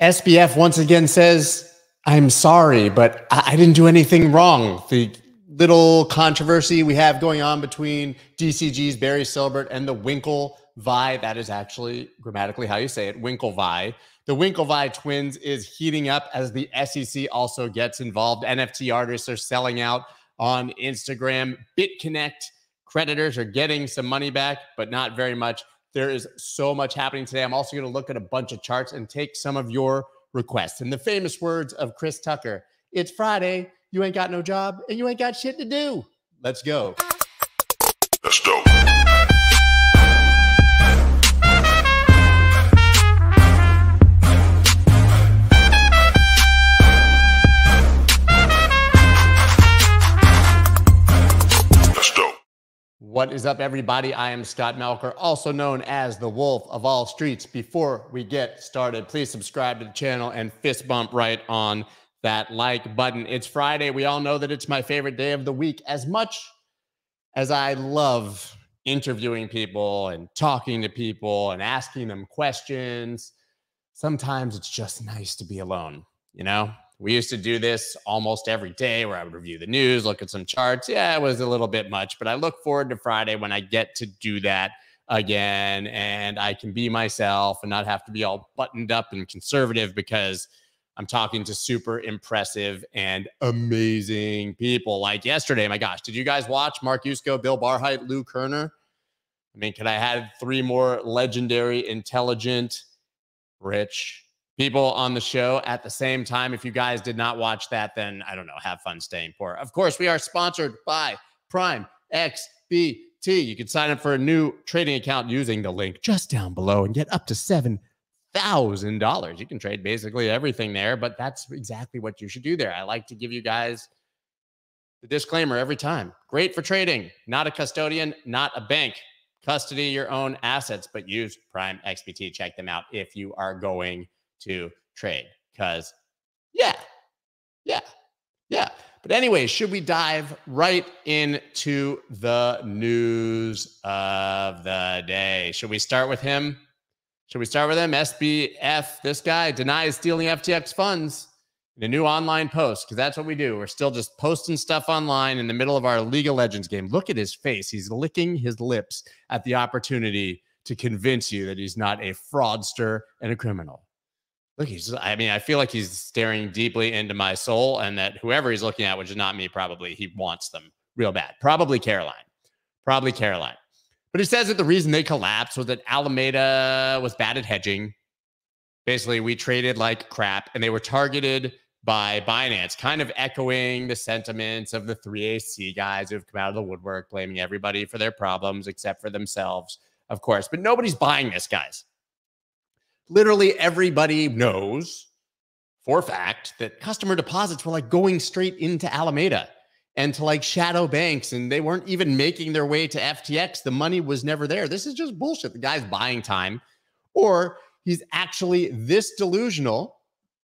SBF once again says, I'm sorry, but I, I didn't do anything wrong. The little controversy we have going on between DCG's Barry Silbert and the Winkle Vi. That is actually grammatically how you say it, Winklevi. The Winklevi twins is heating up as the SEC also gets involved. NFT artists are selling out on Instagram. BitConnect creditors are getting some money back, but not very much. There is so much happening today. I'm also going to look at a bunch of charts and take some of your requests. In the famous words of Chris Tucker, it's Friday, you ain't got no job, and you ain't got shit to do. Let's go. Let's go. What is up, everybody? I am Scott Melker, also known as the Wolf of All Streets. Before we get started, please subscribe to the channel and fist bump right on that like button. It's Friday. We all know that it's my favorite day of the week. As much as I love interviewing people and talking to people and asking them questions, sometimes it's just nice to be alone, you know? We used to do this almost every day where I would review the news, look at some charts. Yeah, it was a little bit much, but I look forward to Friday when I get to do that again and I can be myself and not have to be all buttoned up and conservative because I'm talking to super impressive and amazing people. Like yesterday, my gosh, did you guys watch Mark Yusko, Bill Barhydt, Lou Kerner? I mean, could I had three more legendary, intelligent, rich, people on the show at the same time. If you guys did not watch that, then I don't know, have fun staying poor. Of course, we are sponsored by Prime XBT. You can sign up for a new trading account using the link just down below and get up to seven thousand dollars. You can trade basically everything there, but that's exactly what you should do there. I like to give you guys the disclaimer every time. Great for trading, not a custodian, not a bank. Custody your own assets, but use Prime XBT. Check them out if you are going to trade because, yeah, yeah, yeah. But anyway, should we dive right into the news of the day? Should we start with him? Should we start with him? SBF, this guy denies stealing FTX funds in a new online post because that's what we do. We're still just posting stuff online in the middle of our League of Legends game. Look at his face. He's licking his lips at the opportunity to convince you that he's not a fraudster and a criminal look, he's, I mean, I feel like he's staring deeply into my soul and that whoever he's looking at, which is not me, probably he wants them real bad. Probably Caroline. Probably Caroline. But he says that the reason they collapsed was that Alameda was bad at hedging. Basically, we traded like crap and they were targeted by Binance, kind of echoing the sentiments of the 3AC guys who've come out of the woodwork, blaming everybody for their problems except for themselves, of course. But nobody's buying this, guys literally everybody knows for a fact that customer deposits were like going straight into Alameda and to like shadow banks and they weren't even making their way to FTX. The money was never there. This is just bullshit. The guy's buying time or he's actually this delusional.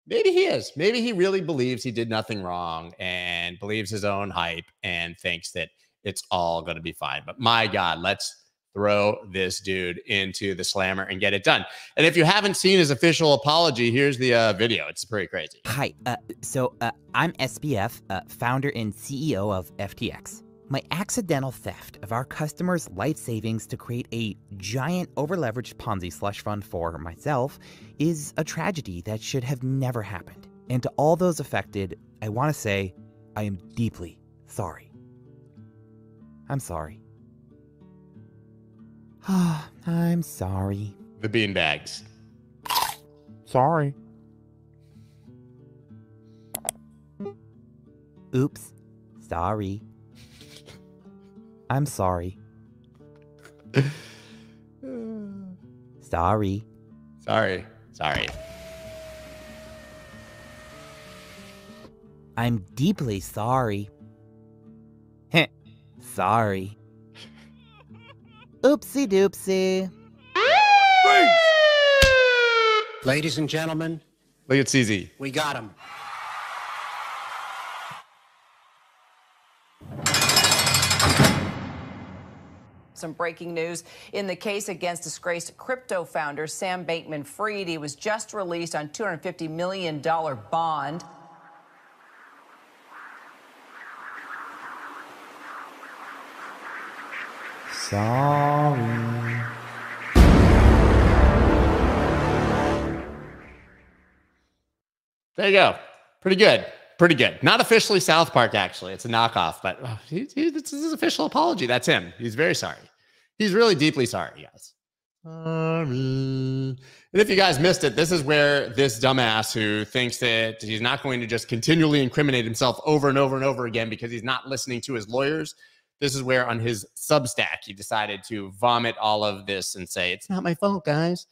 Maybe he is. Maybe he really believes he did nothing wrong and believes his own hype and thinks that it's all going to be fine. But my God, let's throw this dude into the slammer and get it done. And if you haven't seen his official apology, here's the uh, video. It's pretty crazy. Hi. Uh, so uh, I'm SBF, uh, founder and CEO of FTX. My accidental theft of our customers' life savings to create a giant overleveraged Ponzi slush fund for myself is a tragedy that should have never happened. And to all those affected, I want to say I am deeply sorry. I'm sorry. I'm sorry. The beanbags. Sorry. Oops. Sorry. I'm sorry. sorry. Sorry. Sorry. I'm deeply sorry. sorry. Oopsie doopsie. Ladies and gentlemen, look at CZ. We got him. some breaking news in the case against disgraced crypto founder Sam Bankman Fried. He was just released on $250 million bond. Sorry. There you go. Pretty good. Pretty good. Not officially South Park, actually. It's a knockoff, but oh, he, he, this is his official apology. That's him. He's very sorry. He's really deeply sorry, guys. And if you guys missed it, this is where this dumbass who thinks that he's not going to just continually incriminate himself over and over and over again because he's not listening to his lawyers. This is where on his Substack, he decided to vomit all of this and say, It's not my fault, guys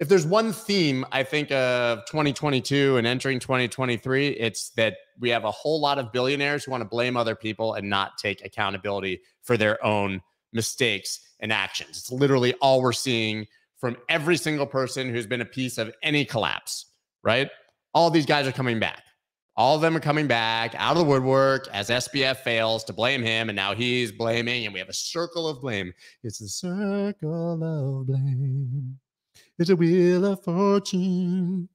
if there's one theme I think of 2022 and entering 2023, it's that we have a whole lot of billionaires who want to blame other people and not take accountability for their own mistakes and actions. It's literally all we're seeing from every single person who's been a piece of any collapse, right? All these guys are coming back. All of them are coming back out of the woodwork as SBF fails to blame him, and now he's blaming, and we have a circle of blame. It's a circle of blame. It's a wheel of fortune.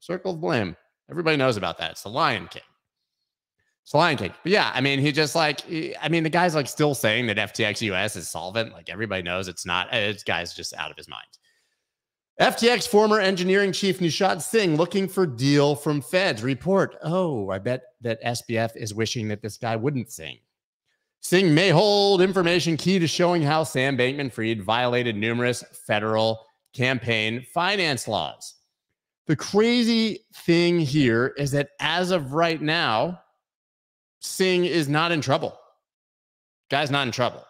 Circle of blame. Everybody knows about that. It's the Lion King. It's the Lion King. But yeah, I mean, he just like, I mean, the guy's like still saying that FTX US is solvent. Like everybody knows it's not. Uh, this guy's just out of his mind. FTX former engineering chief Nishad Singh looking for deal from feds. Report. Oh, I bet that SBF is wishing that this guy wouldn't sing. Singh may hold information key to showing how Sam Bankman Fried violated numerous federal campaign finance laws. The crazy thing here is that as of right now, Singh is not in trouble. Guy's not in trouble,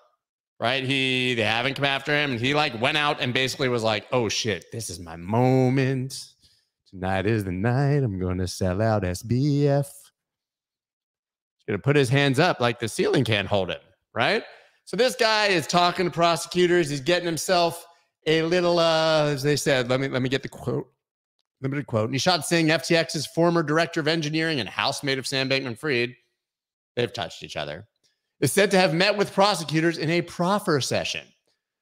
right? He they haven't come after him, and he like went out and basically was like, "Oh shit, this is my moment. Tonight is the night. I'm going to sell out SBF." He's going to put his hands up like the ceiling can't hold him, right? So this guy is talking to prosecutors. He's getting himself a little, uh, as they said, let me let me get the quote. Limited quote. Nishad Singh, FTX's former director of engineering and housemate of Sam Bankman Fried, they've touched each other, is said to have met with prosecutors in a proffer session.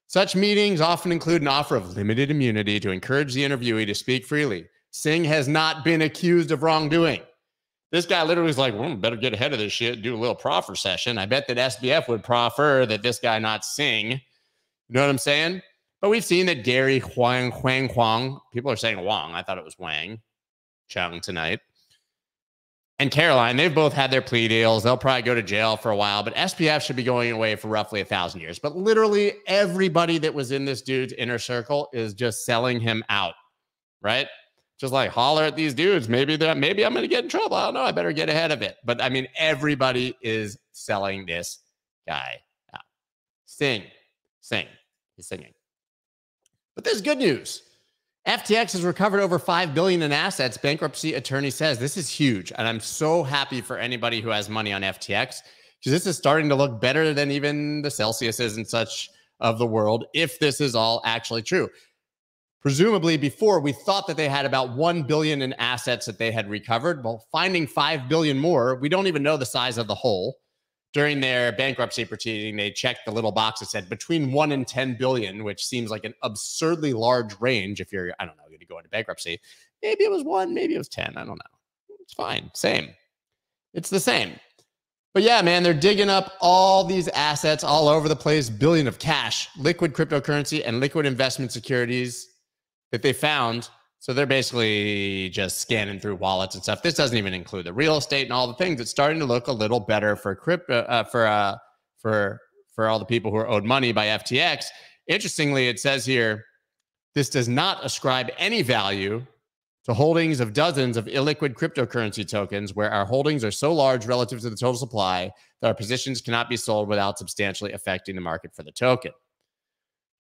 Such meetings often include an offer of limited immunity to encourage the interviewee to speak freely. Singh has not been accused of wrongdoing. This guy literally is like, well, better get ahead of this shit, do a little proffer session. I bet that SBF would proffer that this guy not sing. You know what I'm saying? But we've seen that Gary Huang Huang Huang, people are saying Wang. I thought it was Wang Chung tonight. And Caroline, they've both had their plea deals. They'll probably go to jail for a while, but SBF should be going away for roughly a thousand years. But literally everybody that was in this dude's inner circle is just selling him out, right? Just like holler at these dudes. Maybe that maybe I'm gonna get in trouble. I don't know. I better get ahead of it. But I mean, everybody is selling this guy out. Sing, sing. He's singing. But there's good news. FTX has recovered over 5 billion in assets. Bankruptcy attorney says this is huge. And I'm so happy for anybody who has money on FTX because this is starting to look better than even the Celsiuses and such of the world if this is all actually true. Presumably before we thought that they had about 1 billion in assets that they had recovered. Well, finding 5 billion more, we don't even know the size of the hole during their bankruptcy proceeding, they checked the little box that said between one and 10 billion, which seems like an absurdly large range if you're, I don't know, going to go into bankruptcy. Maybe it was one, maybe it was 10. I don't know. It's fine. Same. It's the same. But yeah, man, they're digging up all these assets all over the place, billion of cash, liquid cryptocurrency, and liquid investment securities that they found so they're basically just scanning through wallets and stuff. This doesn't even include the real estate and all the things. It's starting to look a little better for crypto uh, for uh, for for all the people who are owed money by FTX. Interestingly, it says here this does not ascribe any value to holdings of dozens of illiquid cryptocurrency tokens where our holdings are so large relative to the total supply that our positions cannot be sold without substantially affecting the market for the token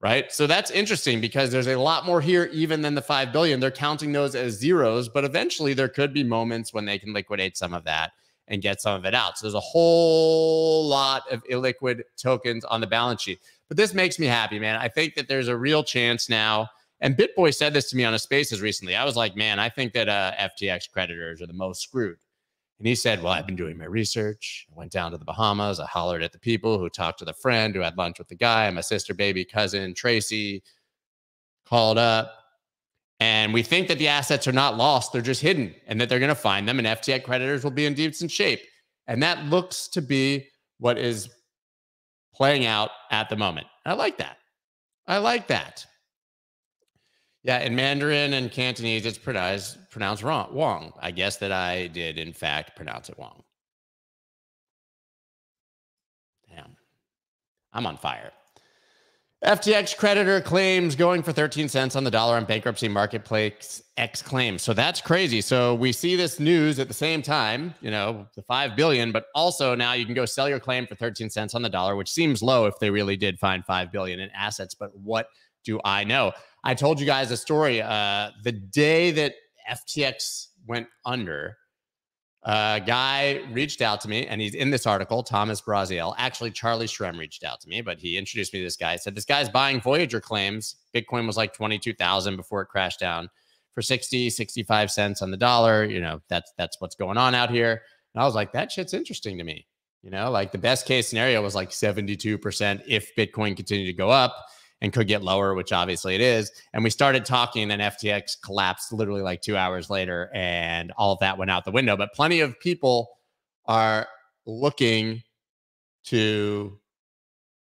right? So that's interesting because there's a lot more here even than the 5 billion. They're counting those as zeros, but eventually there could be moments when they can liquidate some of that and get some of it out. So there's a whole lot of illiquid tokens on the balance sheet. But this makes me happy, man. I think that there's a real chance now. And BitBoy said this to me on a spaces recently. I was like, man, I think that uh, FTX creditors are the most screwed. And he said, Well, I've been doing my research. I went down to the Bahamas. I hollered at the people who talked to the friend who had lunch with the guy, my sister, baby, cousin, Tracy, called up. And we think that the assets are not lost, they're just hidden and that they're going to find them and FTX creditors will be in decent shape. And that looks to be what is playing out at the moment. I like that. I like that. Yeah, in Mandarin and Cantonese, it's pronounced pronounced wrong. Wong. I guess that I did, in fact, pronounce it wrong. Damn, I'm on fire. FTX creditor claims going for 13 cents on the dollar on bankruptcy marketplace X claims. So that's crazy. So we see this news at the same time, you know, the 5 billion, but also now you can go sell your claim for 13 cents on the dollar, which seems low if they really did find 5 billion in assets, but what do I know? I told you guys a story uh the day that FTX went under a guy reached out to me, and he's in this article, Thomas Braziel. Actually, Charlie Shrem reached out to me, but he introduced me to this guy. He said, This guy's buying Voyager claims. Bitcoin was like 22,000 before it crashed down for 60, 65 cents on the dollar. You know, that's that's what's going on out here. And I was like, that shit's interesting to me. You know, like the best case scenario was like 72% if Bitcoin continued to go up and could get lower, which obviously it is. And we started talking, and FTX collapsed literally like two hours later, and all of that went out the window. But plenty of people are looking to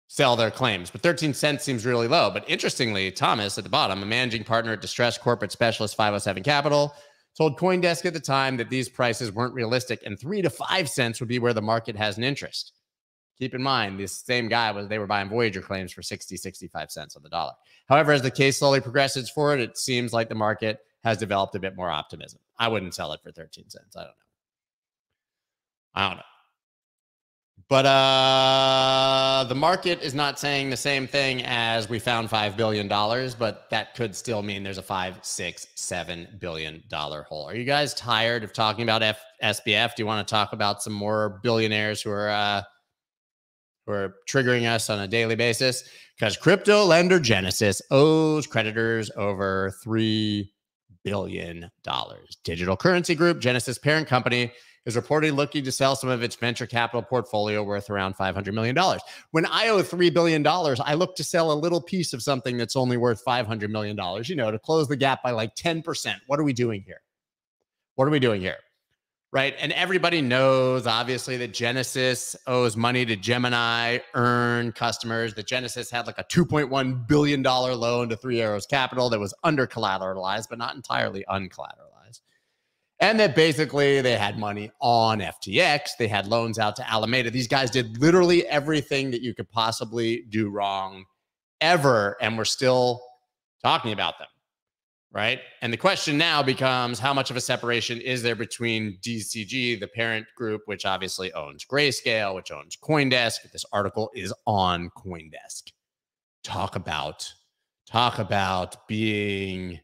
sell their claims, but 13 cents seems really low. But interestingly, Thomas at the bottom, a managing partner at distressed corporate specialist 507 Capital, told Coindesk at the time that these prices weren't realistic and three to five cents would be where the market has an interest. Keep in mind, this same guy was they were buying Voyager claims for 60, 65 cents on the dollar. However, as the case slowly progresses forward, it seems like the market has developed a bit more optimism. I wouldn't sell it for 13 cents. I don't know. I don't know. But uh, the market is not saying the same thing as we found $5 billion, but that could still mean there's a five, six, seven billion dollar hole. Are you guys tired of talking about F- SBF? Do you want to talk about some more billionaires who are uh, are triggering us on a daily basis because crypto lender Genesis owes creditors over $3 billion. Digital Currency Group, Genesis parent company, is reportedly looking to sell some of its venture capital portfolio worth around $500 million. When I owe $3 billion, I look to sell a little piece of something that's only worth $500 million, you know, to close the gap by like 10%. What are we doing here? What are we doing here? Right? And everybody knows, obviously, that Genesis owes money to Gemini Earn customers. That Genesis had like a $2.1 billion loan to Three Arrows Capital that was under collateralized, but not entirely uncollateralized. And that basically they had money on FTX. They had loans out to Alameda. These guys did literally everything that you could possibly do wrong ever. And we're still talking about them right? And the question now becomes how much of a separation is there between DCG, the parent group, which obviously owns Grayscale, which owns Coindesk. This article is on Coindesk. Talk about talk about being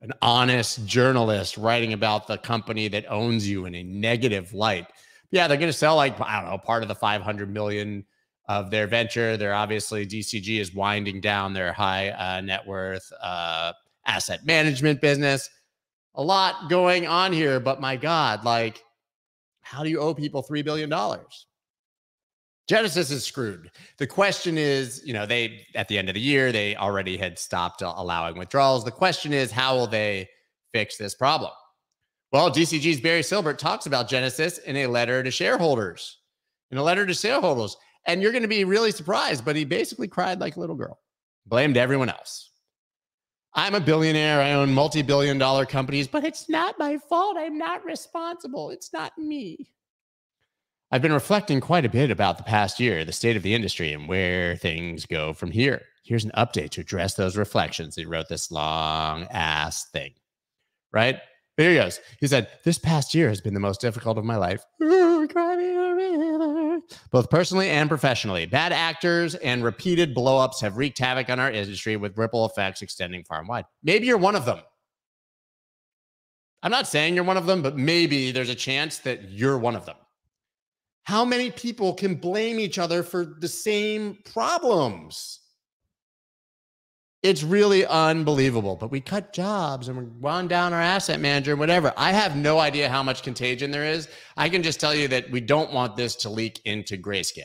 an honest journalist writing about the company that owns you in a negative light. Yeah, they're going to sell like I don't know, part of the 500 million of their venture. They're obviously DCG is winding down their high uh, net worth uh, asset management business. A lot going on here, but my God, like, how do you owe people $3 billion? Genesis is screwed. The question is, you know, they at the end of the year, they already had stopped allowing withdrawals. The question is, how will they fix this problem? Well, DCG's Barry Silbert talks about Genesis in a letter to shareholders. In a letter to shareholders. And you're going to be really surprised, but he basically cried like a little girl, blamed everyone else. I'm a billionaire. I own multi billion dollar companies, but it's not my fault. I'm not responsible. It's not me. I've been reflecting quite a bit about the past year, the state of the industry, and where things go from here. Here's an update to address those reflections. He wrote this long ass thing, right? But here he goes. He said, This past year has been the most difficult of my life. both personally and professionally. Bad actors and repeated blowups have wreaked havoc on our industry with ripple effects extending far and wide. Maybe you're one of them. I'm not saying you're one of them, but maybe there's a chance that you're one of them. How many people can blame each other for the same problems? It's really unbelievable. But we cut jobs and we're wound down our asset manager and whatever. I have no idea how much contagion there is. I can just tell you that we don't want this to leak into grayscale.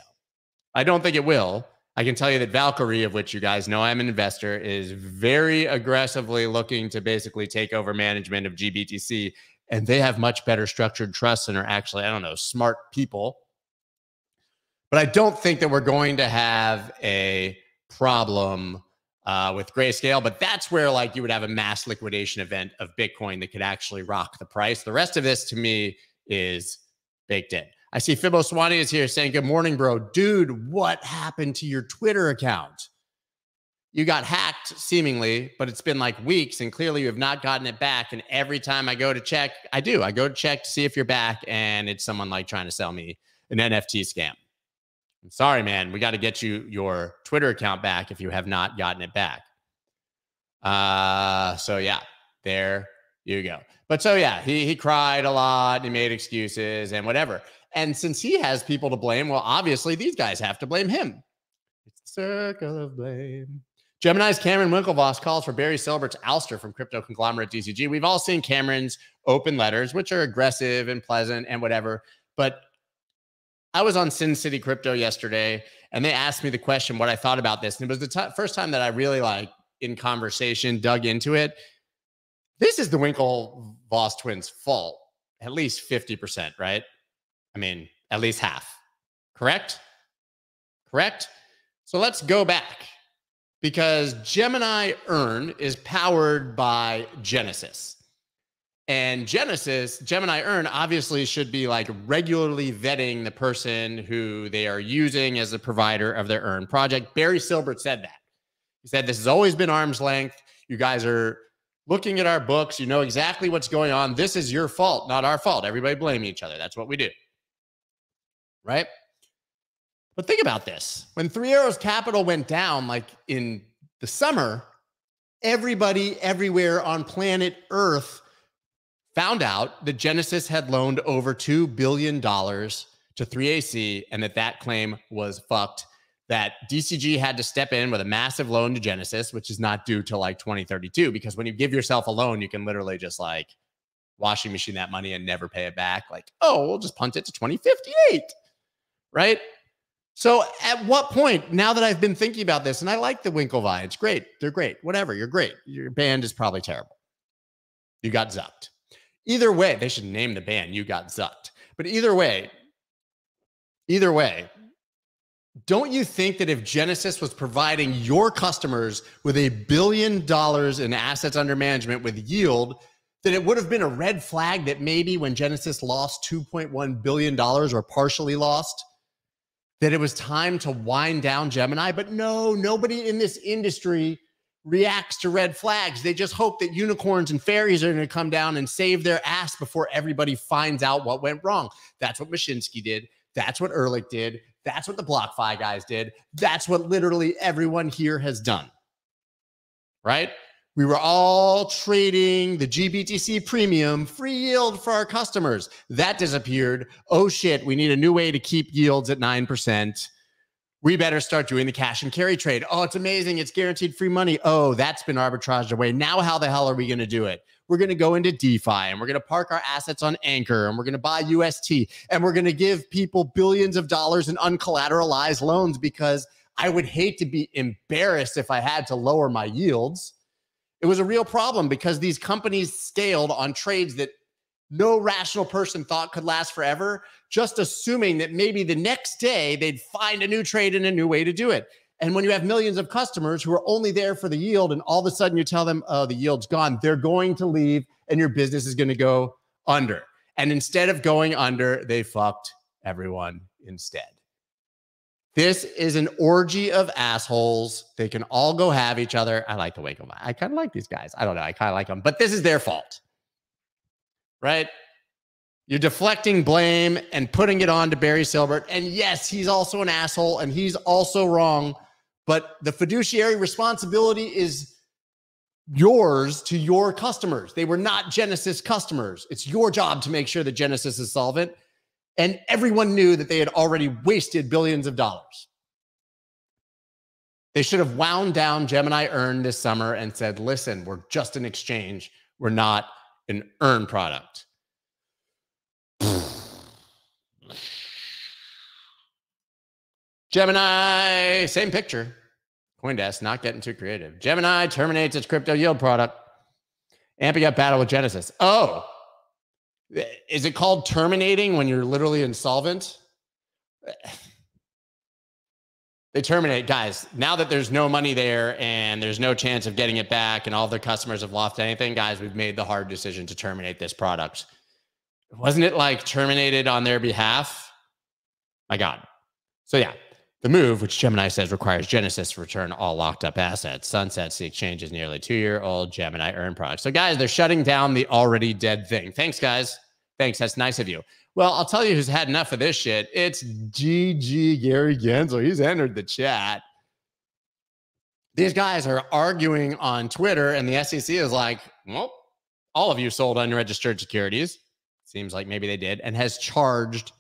I don't think it will. I can tell you that Valkyrie, of which you guys know I'm an investor, is very aggressively looking to basically take over management of GBTC. And they have much better structured trusts and are actually, I don't know, smart people. But I don't think that we're going to have a problem uh, with grayscale. But that's where like you would have a mass liquidation event of Bitcoin that could actually rock the price. The rest of this to me is baked in. I see Fibo Swanee is here saying, Good morning, bro. Dude, what happened to your Twitter account? You got hacked seemingly, but it's been like weeks and clearly you have not gotten it back. And every time I go to check, I do. I go to check to see if you're back and it's someone like trying to sell me an NFT scam. I'm sorry, man. We got to get you your Twitter account back if you have not gotten it back. Uh, so yeah, there you go. But so yeah, he he cried a lot, he made excuses and whatever. And since he has people to blame, well, obviously these guys have to blame him. It's the circle of blame. Gemini's Cameron Winklevoss calls for Barry Silbert's ouster from crypto conglomerate DCG. We've all seen Cameron's open letters, which are aggressive and pleasant and whatever. But I was on Sin City Crypto yesterday, and they asked me the question what I thought about this. And it was the t- first time that I really like in conversation dug into it. This is the Winkle Winklevoss twins' fault, at least 50%, right? I mean, at least half. Correct? Correct? So let's go back because Gemini Earn is powered by Genesis. And Genesis, Gemini Earn obviously should be like regularly vetting the person who they are using as a provider of their Earn project. Barry Silbert said that. He said, This has always been arm's length. You guys are looking at our books. You know exactly what's going on. This is your fault, not our fault. Everybody blame each other. That's what we do right? But think about this. When Three Arrows Capital went down, like in the summer, everybody everywhere on planet Earth found out that Genesis had loaned over $2 billion to 3AC and that that claim was fucked. That DCG had to step in with a massive loan to Genesis, which is not due till like 2032. Because when you give yourself a loan, you can literally just like washing machine that money and never pay it back. Like, oh, we'll just punt it to 2058 right? So at what point, now that I've been thinking about this, and I like the Winklevi, it's great. They're great. Whatever, you're great. Your band is probably terrible. You got zucked. Either way, they should name the band You Got Zucked. But either way, either way, don't you think that if Genesis was providing your customers with a billion dollars in assets under management with yield, that it would have been a red flag that maybe when Genesis lost $2.1 billion or partially lost, that it was time to wind down Gemini. But no, nobody in this industry reacts to red flags. They just hope that unicorns and fairies are going to come down and save their ass before everybody finds out what went wrong. That's what Mashinsky did. That's what Ehrlich did. That's what the BlockFi guys did. That's what literally everyone here has done. Right? We were all trading the GBTC premium free yield for our customers. That disappeared. Oh shit, we need a new way to keep yields at 9%. We better start doing the cash and carry trade. Oh, it's amazing. It's guaranteed free money. Oh, that's been arbitraged away. Now, how the hell are we going to do it? We're going to go into DeFi and we're going to park our assets on Anchor and we're going to buy UST and we're going to give people billions of dollars in uncollateralized loans because I would hate to be embarrassed if I had to lower my yields. It was a real problem because these companies scaled on trades that no rational person thought could last forever, just assuming that maybe the next day they'd find a new trade and a new way to do it. And when you have millions of customers who are only there for the yield, and all of a sudden you tell them, oh, the yield's gone, they're going to leave and your business is going to go under. And instead of going under, they fucked everyone instead. This is an orgy of assholes. They can all go have each other. I like the wake them. I kind of like these guys. I don't know. I kind of like them, but this is their fault, right? You're deflecting blame and putting it on to Barry Silbert. And yes, he's also an asshole and he's also wrong. But the fiduciary responsibility is yours to your customers. They were not Genesis customers. It's your job to make sure that Genesis is solvent. And everyone knew that they had already wasted billions of dollars. They should have wound down Gemini Earn this summer and said, listen, we're just an exchange. We're not an earn product. Gemini, same picture. Coindesk not getting too creative. Gemini terminates its crypto yield product. Amping up battle with Genesis. Oh, is it called terminating when you're literally insolvent? They terminate, guys. Now that there's no money there and there's no chance of getting it back, and all their customers have lost anything, guys, we've made the hard decision to terminate this product. Wasn't it like terminated on their behalf? My God. So, yeah, the move, which Gemini says requires Genesis to return all locked up assets, sunsets the exchange's nearly two year old Gemini Earn product. So, guys, they're shutting down the already dead thing. Thanks, guys. Thanks. That's nice of you. Well, I'll tell you who's had enough of this shit. It's GG Gary Gensler. He's entered the chat. These guys are arguing on Twitter, and the SEC is like, well, all of you sold unregistered securities. Seems like maybe they did, and has charged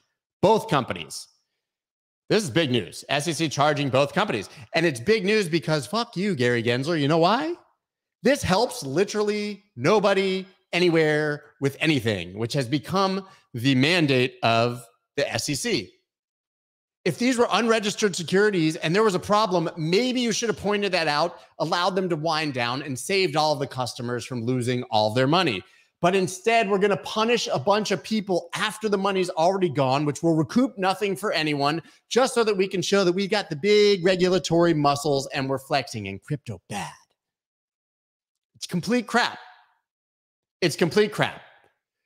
both companies this is big news. SEC charging both companies. And it's big news because fuck you, Gary Gensler. You know why? This helps literally nobody anywhere with anything, which has become the mandate of the SEC. If these were unregistered securities and there was a problem, maybe you should have pointed that out, allowed them to wind down, and saved all the customers from losing all their money. But instead, we're going to punish a bunch of people after the money's already gone, which will recoup nothing for anyone, just so that we can show that we got the big regulatory muscles and we're flexing in crypto bad. It's complete crap. It's complete crap.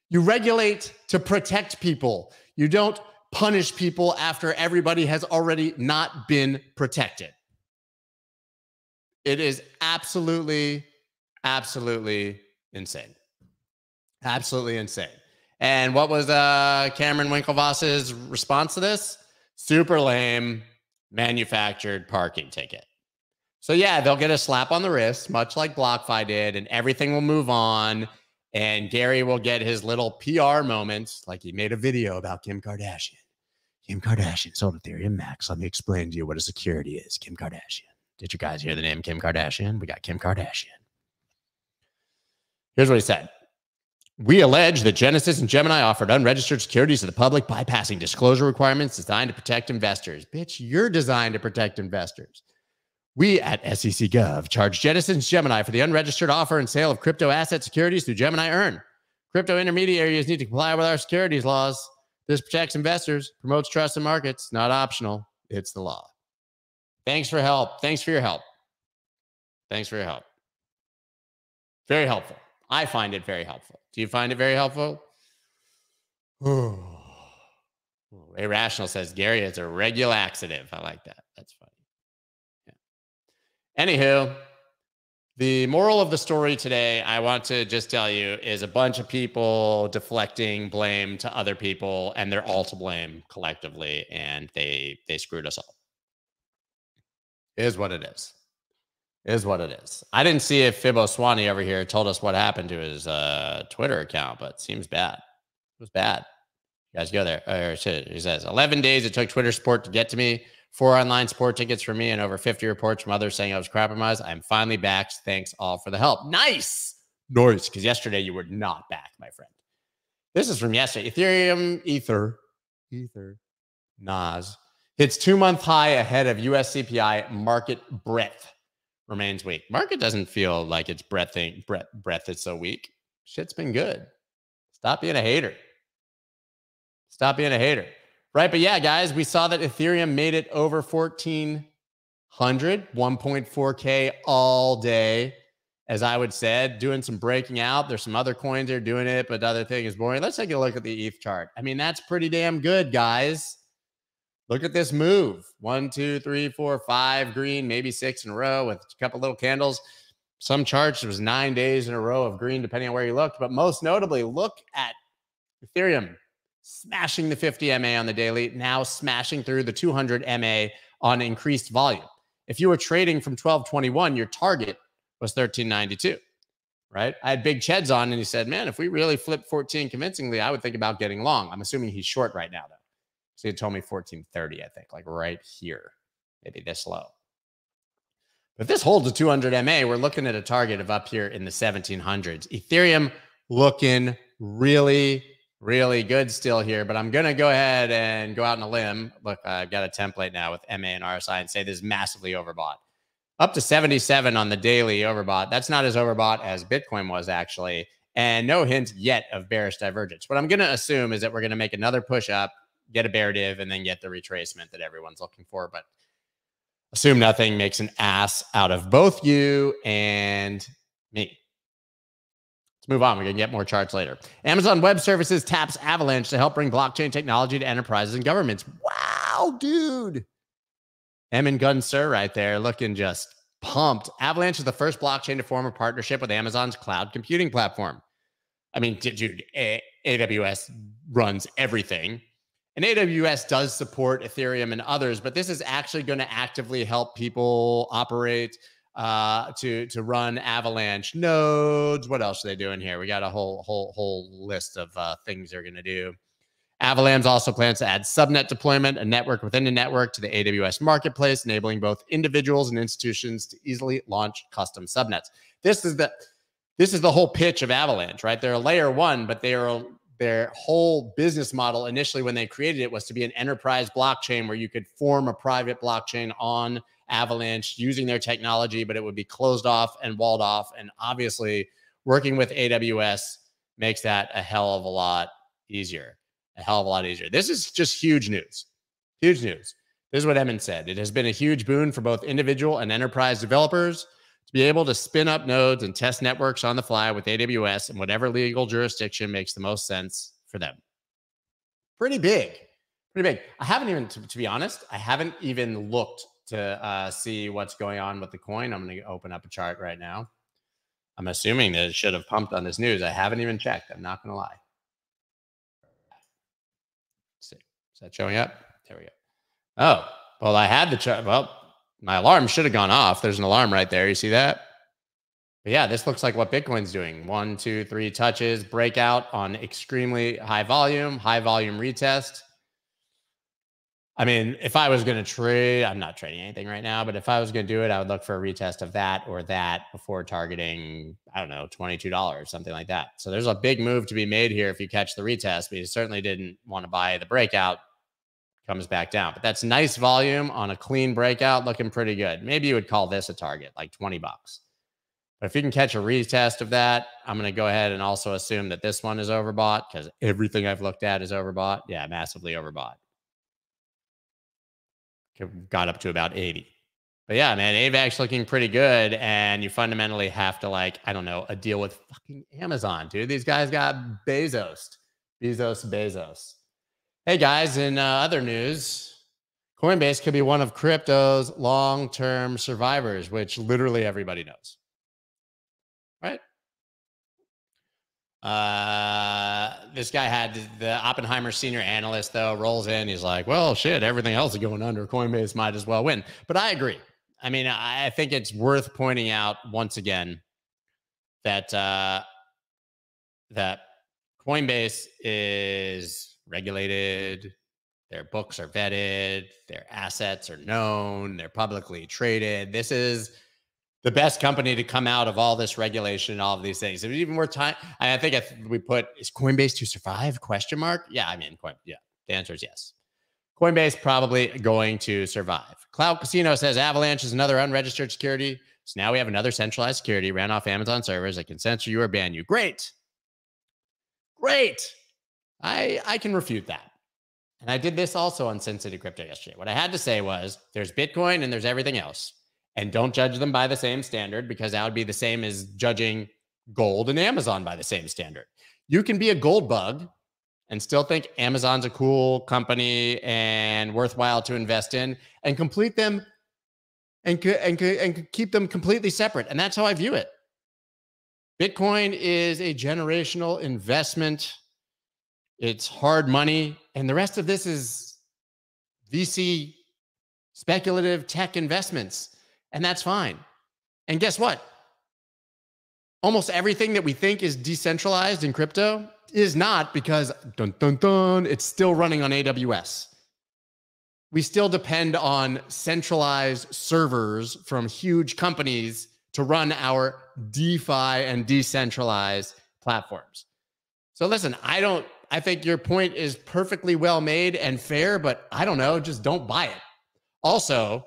You regulate to protect people. You don't punish people after everybody has already not been protected. It is absolutely, absolutely insane. Absolutely insane. And what was uh, Cameron Winklevoss's response to this? Super lame, manufactured parking ticket. So yeah, they'll get a slap on the wrist, much like BlockFi did, and everything will move on. And Gary will get his little PR moments, like he made a video about Kim Kardashian. Kim Kardashian sold Ethereum Max. Let me explain to you what a security is. Kim Kardashian. Did you guys hear the name Kim Kardashian? We got Kim Kardashian. Here's what he said. We allege that Genesis and Gemini offered unregistered securities to the public, bypassing disclosure requirements designed to protect investors. Bitch, you're designed to protect investors. We at SEC Gov charge Genesis Gemini for the unregistered offer and sale of crypto asset securities through Gemini Earn. Crypto intermediaries need to comply with our securities laws. This protects investors, promotes trust in markets, not optional. It's the law. Thanks for help. Thanks for your help. Thanks for your help. Very helpful. I find it very helpful. Do you find it very helpful? Irrational says Gary is a regular laxative. I like that. That's funny. Anywho, the moral of the story today, I want to just tell you, is a bunch of people deflecting blame to other people, and they're all to blame collectively, and they they screwed us all. Is what it is is what it is. I didn't see if Fibbo Swanee over here told us what happened to his uh, Twitter account, but seems bad. It was bad. You guys go there. Or he says, 11 days it took Twitter support to get to me. Four online support tickets for me and over 50 reports from others saying I was compromised. I'm finally back. Thanks all for the help. Nice. Nice. Because yesterday you were not back, my friend. This is from yesterday. Ethereum, Ether, Ether, Nas hits two month high ahead of US CPI market breadth remains weak. Market doesn't feel like it's breathing breath breath is so weak. Shit's been good. Stop being a hater. Stop being a hater. Right. But yeah, guys, we saw that Ethereum made it over 1400, 1.4K all day. As I would said, doing some breaking out. There's some other coins are doing it, but the other thing is boring. Let's take a look at the ETH chart. I mean, that's pretty damn good, guys. Look at this move. One, two, three, four, five green, maybe six in a row with a couple little candles. Some charts, it was nine days in a row of green, depending on where you looked. But most notably, look at Ethereum smashing the 50 MA on the daily, now smashing through the 200 MA on increased volume. If you were trading from 1221, your target was 1392, right? I had Big Cheds on and he said, man, if we really flip 14 convincingly, I would think about getting long. I'm assuming he's short right now, though. So he told me 1430, I think, like right here, maybe this low. But this holds a 200 MA, we're looking at a target of up here in the 1700s. Ethereum looking really, really good still here, but I'm going to go ahead and go out on a limb. Look, I've got a template now with MA and RSI and say this is massively overbought. Up to 77 on the daily overbought. That's not as overbought as Bitcoin was actually. And no hint yet of bearish divergence. What I'm going to assume is that we're going to make another push up, get a bear div, and then get the retracement that everyone's looking for. But assume nothing makes an ass out of both you and me. Move on. We're going to get more charts later. Amazon Web Services taps Avalanche to help bring blockchain technology to enterprises and governments. Wow, dude. Emin Gün Sirer right there looking just pumped. Avalanche is the first blockchain to form a partnership with Amazon's cloud computing platform. I mean, dude, AWS runs everything. And AWS does support Ethereum and others, but this is actually going to actively help people operate uh, to to run Avalanche nodes. What else are they doing here? We got a whole whole whole list of uh, things they're going to do. Avalanche also plans to add subnet deployment, a network within a network to the AWS marketplace, enabling both individuals and institutions to easily launch custom subnets. This is the this is the whole pitch of Avalanche, right? They're a layer one, but they are their whole business model initially when they created it was to be an enterprise blockchain where you could form a private blockchain on Avalanche using their technology, but it would be closed off and walled off. And obviously, working with AWS makes that a hell of a lot easier. A hell of a lot easier. This is just huge news. Huge news. This is what Emin said. It has been a huge boon for both individual and enterprise developers to be able to spin up nodes and test networks on the fly with AWS in whatever legal jurisdiction makes the most sense for them. Pretty big, pretty big. I haven't even, to, to be honest, I haven't even looked to uh, see what's going on with the coin. I'm going to open up a chart right now. I'm assuming that it should have pumped on this news. I haven't even checked. I'm not going to lie. Let's see, is that showing up? There we go. Oh, well, I had the chart. Well, my alarm should have gone off. There's an alarm right there. You see that? But yeah, this looks like what Bitcoin's doing. One, two, three touches, breakout on extremely high volume, high volume retest. I mean, if I was going to trade, I'm not trading anything right now, but if I was going to do it, I would look for a retest of that or that before targeting, I don't know, $22, something like that. So there's a big move to be made here if you catch the retest, but you certainly didn't want to buy the breakout comes back down. But that's nice volume on a clean breakout, looking pretty good. Maybe you would call this a target, like 20 bucks. But if you can catch a retest of that, I'm going to go ahead and also assume that this one is overbought because everything I've looked at is overbought. Yeah, massively overbought. Got up to about 80. But yeah, man, AVAX looking pretty good. And you fundamentally have to, like, I don't know, a deal with fucking Amazon, dude. These guys got Bezos, Bezos, Bezos. Hey guys, in uh, other news, Coinbase could be one of crypto's long term survivors, which literally everybody knows. Right? Uh, this guy had the Oppenheimer senior analyst, though, rolls in. He's like, well, shit, everything else is going under. Coinbase might as well win. But I agree. I mean, I think it's worth pointing out once again that uh, that Coinbase is regulated, their books are vetted, their assets are known, they're publicly traded. This is the best company to come out of all this regulation and all of these things. It even more time. I think if we put is Coinbase to survive? Question mark. Yeah, I mean, coin, yeah. The answer is yes. Coinbase probably going to survive. Cloud Casino says Avalanche is another unregistered security. So now we have another centralized security ran off Amazon servers that can censor you or ban you. Great. Great. I I can refute that. And I did this also on City Crypto yesterday. What I had to say was there's Bitcoin and there's everything else. And don't judge them by the same standard because that would be the same as judging gold and Amazon by the same standard. You can be a gold bug and still think Amazon's a cool company and worthwhile to invest in and complete them and, and, and keep them completely separate. And that's how I view it. Bitcoin is a generational investment it's hard money. And the rest of this is VC speculative tech investments. And that's fine. And guess what? Almost everything that we think is decentralized in crypto is not because dun dun dun, it's still running on AWS. we still depend on centralized servers from huge companies to run our DeFi and decentralized platforms. So listen, I don't I think your point is perfectly well made and fair, but I don't know, just don't buy it. Also,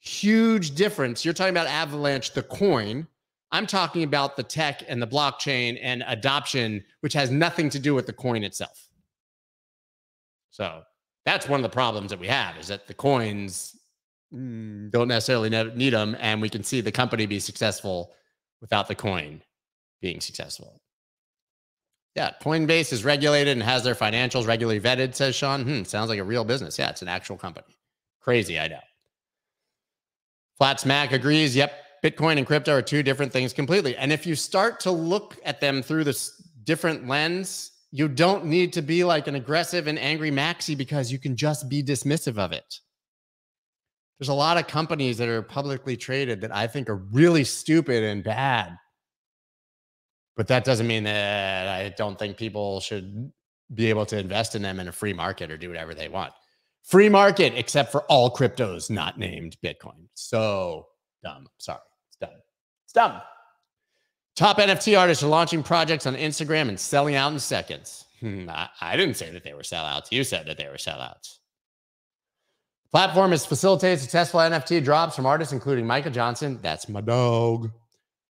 huge difference. You're talking about Avalanche, the coin. I'm talking about the tech and the blockchain and adoption, which has nothing to do with the coin itself. So that's one of the problems that we have is that the coins mm, don't necessarily need them. And we can see the company be successful without the coin being successful. Yeah, Coinbase is regulated and has their financials regularly vetted, says Sean. Hmm, sounds like a real business. Yeah, it's an actual company. Crazy, I know. Flats Mac agrees. Yep, Bitcoin and crypto are two different things completely. And if you start to look at them through this different lens, you don't need to be like an aggressive and angry maxi because you can just be dismissive of it. There's a lot of companies that are publicly traded that I think are really stupid and bad. But that doesn't mean that I don't think people should be able to invest in them in a free market or do whatever they want. Free market, except for all cryptos not named Bitcoin. So dumb. Sorry. It's dumb. It's dumb. Top NFT artists are launching projects on Instagram and selling out in seconds. Hmm, I, I didn't say that they were sellouts. You said that they were sellouts. Platform has facilitated successful NFT drops from artists including Michael Johnson. That's my dog.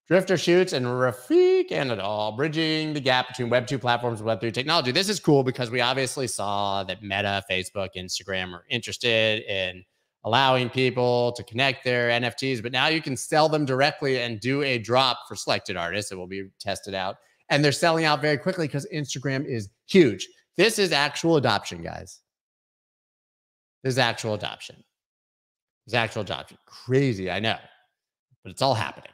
Drifter Shoots and Refik Anadol, bridging the gap between Web 2 platforms and Web 3 technology. This is cool because we obviously saw that Meta, Facebook, Instagram are interested in allowing people to connect their NFTs, but now you can sell them directly and do a drop for selected artists. It will be tested out. And they're selling out very quickly because Instagram is huge. This is actual adoption, guys. This is actual adoption. This is actual adoption. Crazy, I know, but it's all happening.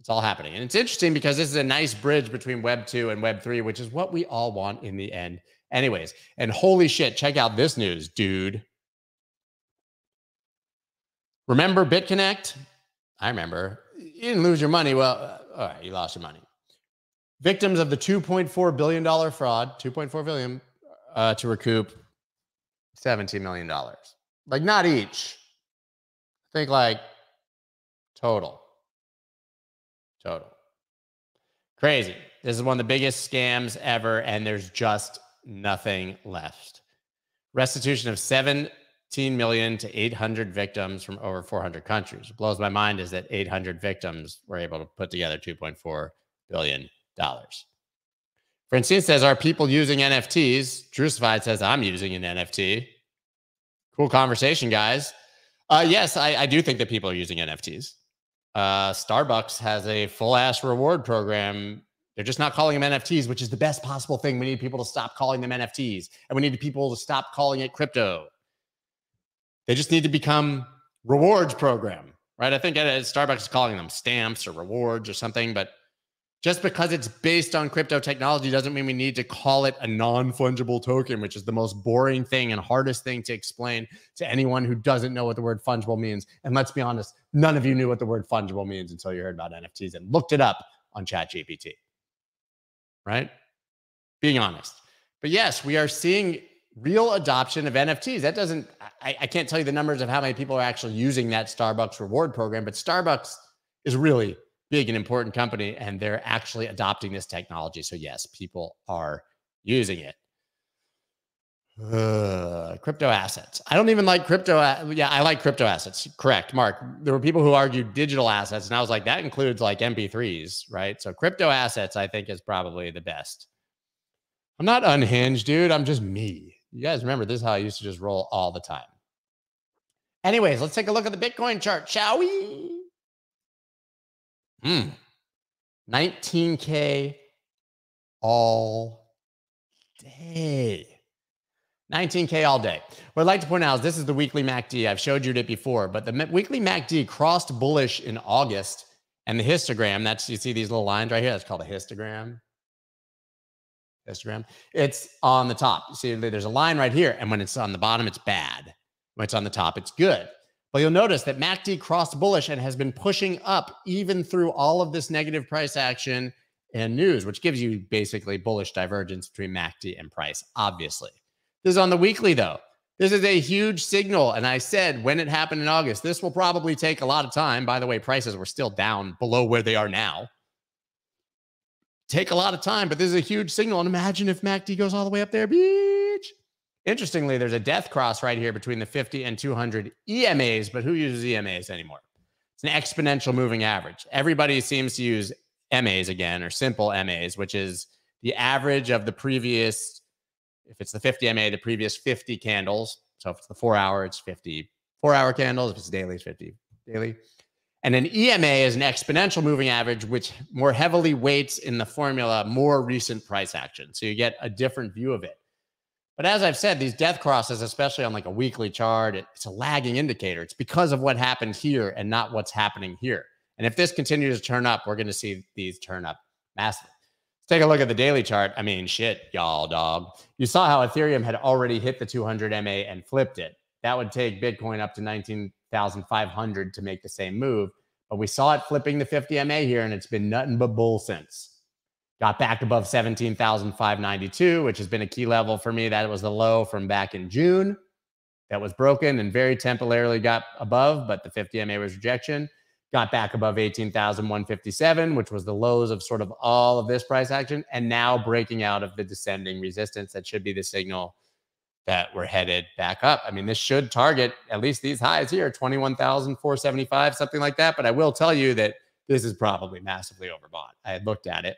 It's all happening. And it's interesting because this is a nice bridge between Web 2 and Web 3, which is what we all want in the end. Anyways, and holy shit, check out this news, dude. Remember BitConnect? I remember. You didn't lose your money. Well, uh, all right, you lost your money. Victims of the $2.4 billion fraud, 2.4 billion uh, to recoup $17 million. Like not each. I think like total. Total. Crazy. This is one of the biggest scams ever, and there's just nothing left. Restitution of 17 million to 800 victims from over 400 countries. What blows my mind is that 800 victims were able to put together 2.4 billion dollars. Francine says, Are people using NFTs? Drusified says, I'm using an NFT. Cool conversation, guys. Uh, yes, I, I do think that people are using NFTs. Uh, Starbucks has a full ass reward program. They're just not calling them NFTs, which is the best possible thing. We need people to stop calling them NFTs and we need people to stop calling it crypto. They just need to become rewards program, right? I think at Starbucks is calling them stamps or rewards or something, but just because it's based on crypto technology doesn't mean we need to call it a non fungible token, which is the most boring thing and hardest thing to explain to anyone who doesn't know what the word fungible means. And let's be honest, none of you knew what the word fungible means until you heard about NFTs and looked it up on ChatGPT. Right? Being honest. But yes, we are seeing real adoption of NFTs. That doesn't, I, I can't tell you the numbers of how many people are actually using that Starbucks reward program, but Starbucks is really big and important company and they're actually adopting this technology. So, yes, people are using it. Uh, crypto assets. I don't even like crypto. Yeah, I like crypto assets. Correct, Mark. There were people who argued digital assets, and I was like, that includes like MP3s, right? So, crypto assets, I think, is probably the best. I'm not unhinged, dude. I'm just me. You guys remember this is how I used to just roll all the time. Anyways, let's take a look at the Bitcoin chart, shall we? Hmm. 19K all day. 19K all day. What I'd like to point out is this is the weekly MACD. I've showed you it before, but the weekly MACD crossed bullish in August. And the histogram, that's you see these little lines right here, that's called a histogram. Histogram. It's on the top. You see, there's a line right here. And when it's on the bottom, it's bad. When it's on the top, it's good. But you'll notice that MACD crossed bullish and has been pushing up even through all of this negative price action and news, which gives you basically bullish divergence between MACD and price, obviously. This is on the weekly, though. This is a huge signal. And I said when it happened in August, this will probably take a lot of time. By the way, prices were still down below where they are now. Take a lot of time, but this is a huge signal. And imagine if MACD goes all the way up there, beach. Interestingly, there's a death cross right here between the 50 and 200 EMAs, but who uses EMAs anymore? It's an exponential moving average. Everybody seems to use MAs again or simple MAs, which is the average of the previous if it's the 50 MA, the previous 50 candles. So if it's the four hour, it's 50 four hour candles. If it's daily, it's 50 daily. And an EMA is an exponential moving average, which more heavily weights in the formula more recent price action. So you get a different view of it. But as I've said, these death crosses, especially on like a weekly chart, it's a lagging indicator. It's because of what happened here and not what's happening here. And if this continues to turn up, we're going to see these turn up massively. Let's Take a look at the daily chart. I mean, shit, y'all, dog. You saw how Ethereum had already hit the 200 MA and flipped it. That would take Bitcoin up to 19,500 to make the same move. But we saw it flipping the 50 MA here, and it's been nothing but bull since. Got back above 17,592, which has been a key level for me. That was the low from back in June. That was broken and very temporarily got above, but the 50 MA was rejection got back above 18,157, which was the lows of sort of all of this price action, and now breaking out of the descending resistance. That should be the signal that we're headed back up. I mean, this should target at least these highs here 21,475, something like that. But I will tell you that this is probably massively overbought. I had looked at it.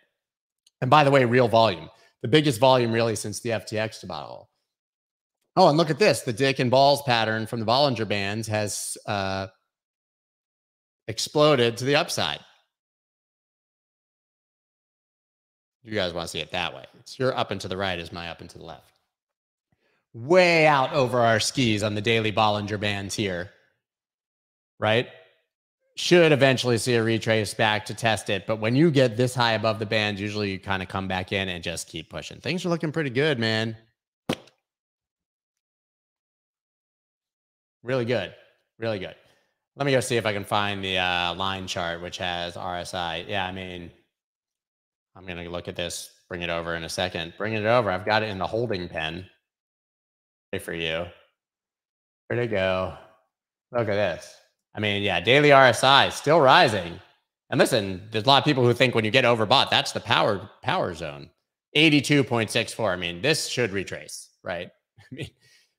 And by the way, real volume, the biggest volume really since the FTX debacle. Oh, and look at this the dick and balls pattern from the Bollinger Bands has uh, exploded to the upside. You guys want to see it that way. It's your up and to the right is my up and to the left. Way out over our skis on the daily Bollinger Bands here, right? Should eventually see a retrace back to test it. But when you get this high above the bands, usually you kind of come back in and just keep pushing. Things are looking pretty good, man. Really good. Really good. Let me go see if I can find the uh, line chart, which has RSI. Yeah, I mean, I'm going to look at this, bring it over in a second. Bring it over. I've got it in the holding pen. Ready for you. Where'd it go? Look at this. I mean, yeah, daily RSI still rising. And listen, there's a lot of people who think when you get overbought, that's the power power zone. 82.64. I mean, this should retrace, right? I mean,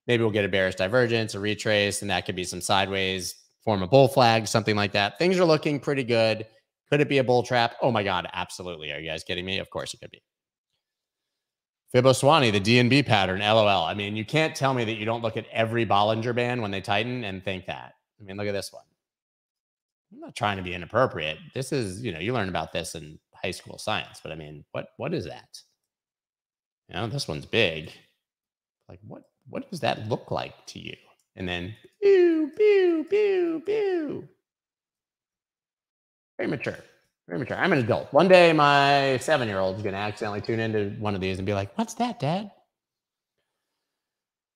maybe we'll get a bearish divergence, a retrace, and that could be some sideways form a bull flag, something like that. Things are looking pretty good. Could it be a bull trap? Oh my God, absolutely. Are you guys kidding me? Of course it could be. Fiboswani, the DNB pattern, LOL. I mean, you can't tell me that you don't look at every Bollinger Band when they tighten and think that. I mean, look at this one. I'm not trying to be inappropriate. This is, you know, you learn about this in high school science, but I mean, what what is that? You know, this one's big. Like, what what does that look like to you? And then pew, pew, pew, pew. Very mature. Very mature. I'm an adult. One day my seven year old is going to accidentally tune into one of these and be like, What's that, Dad?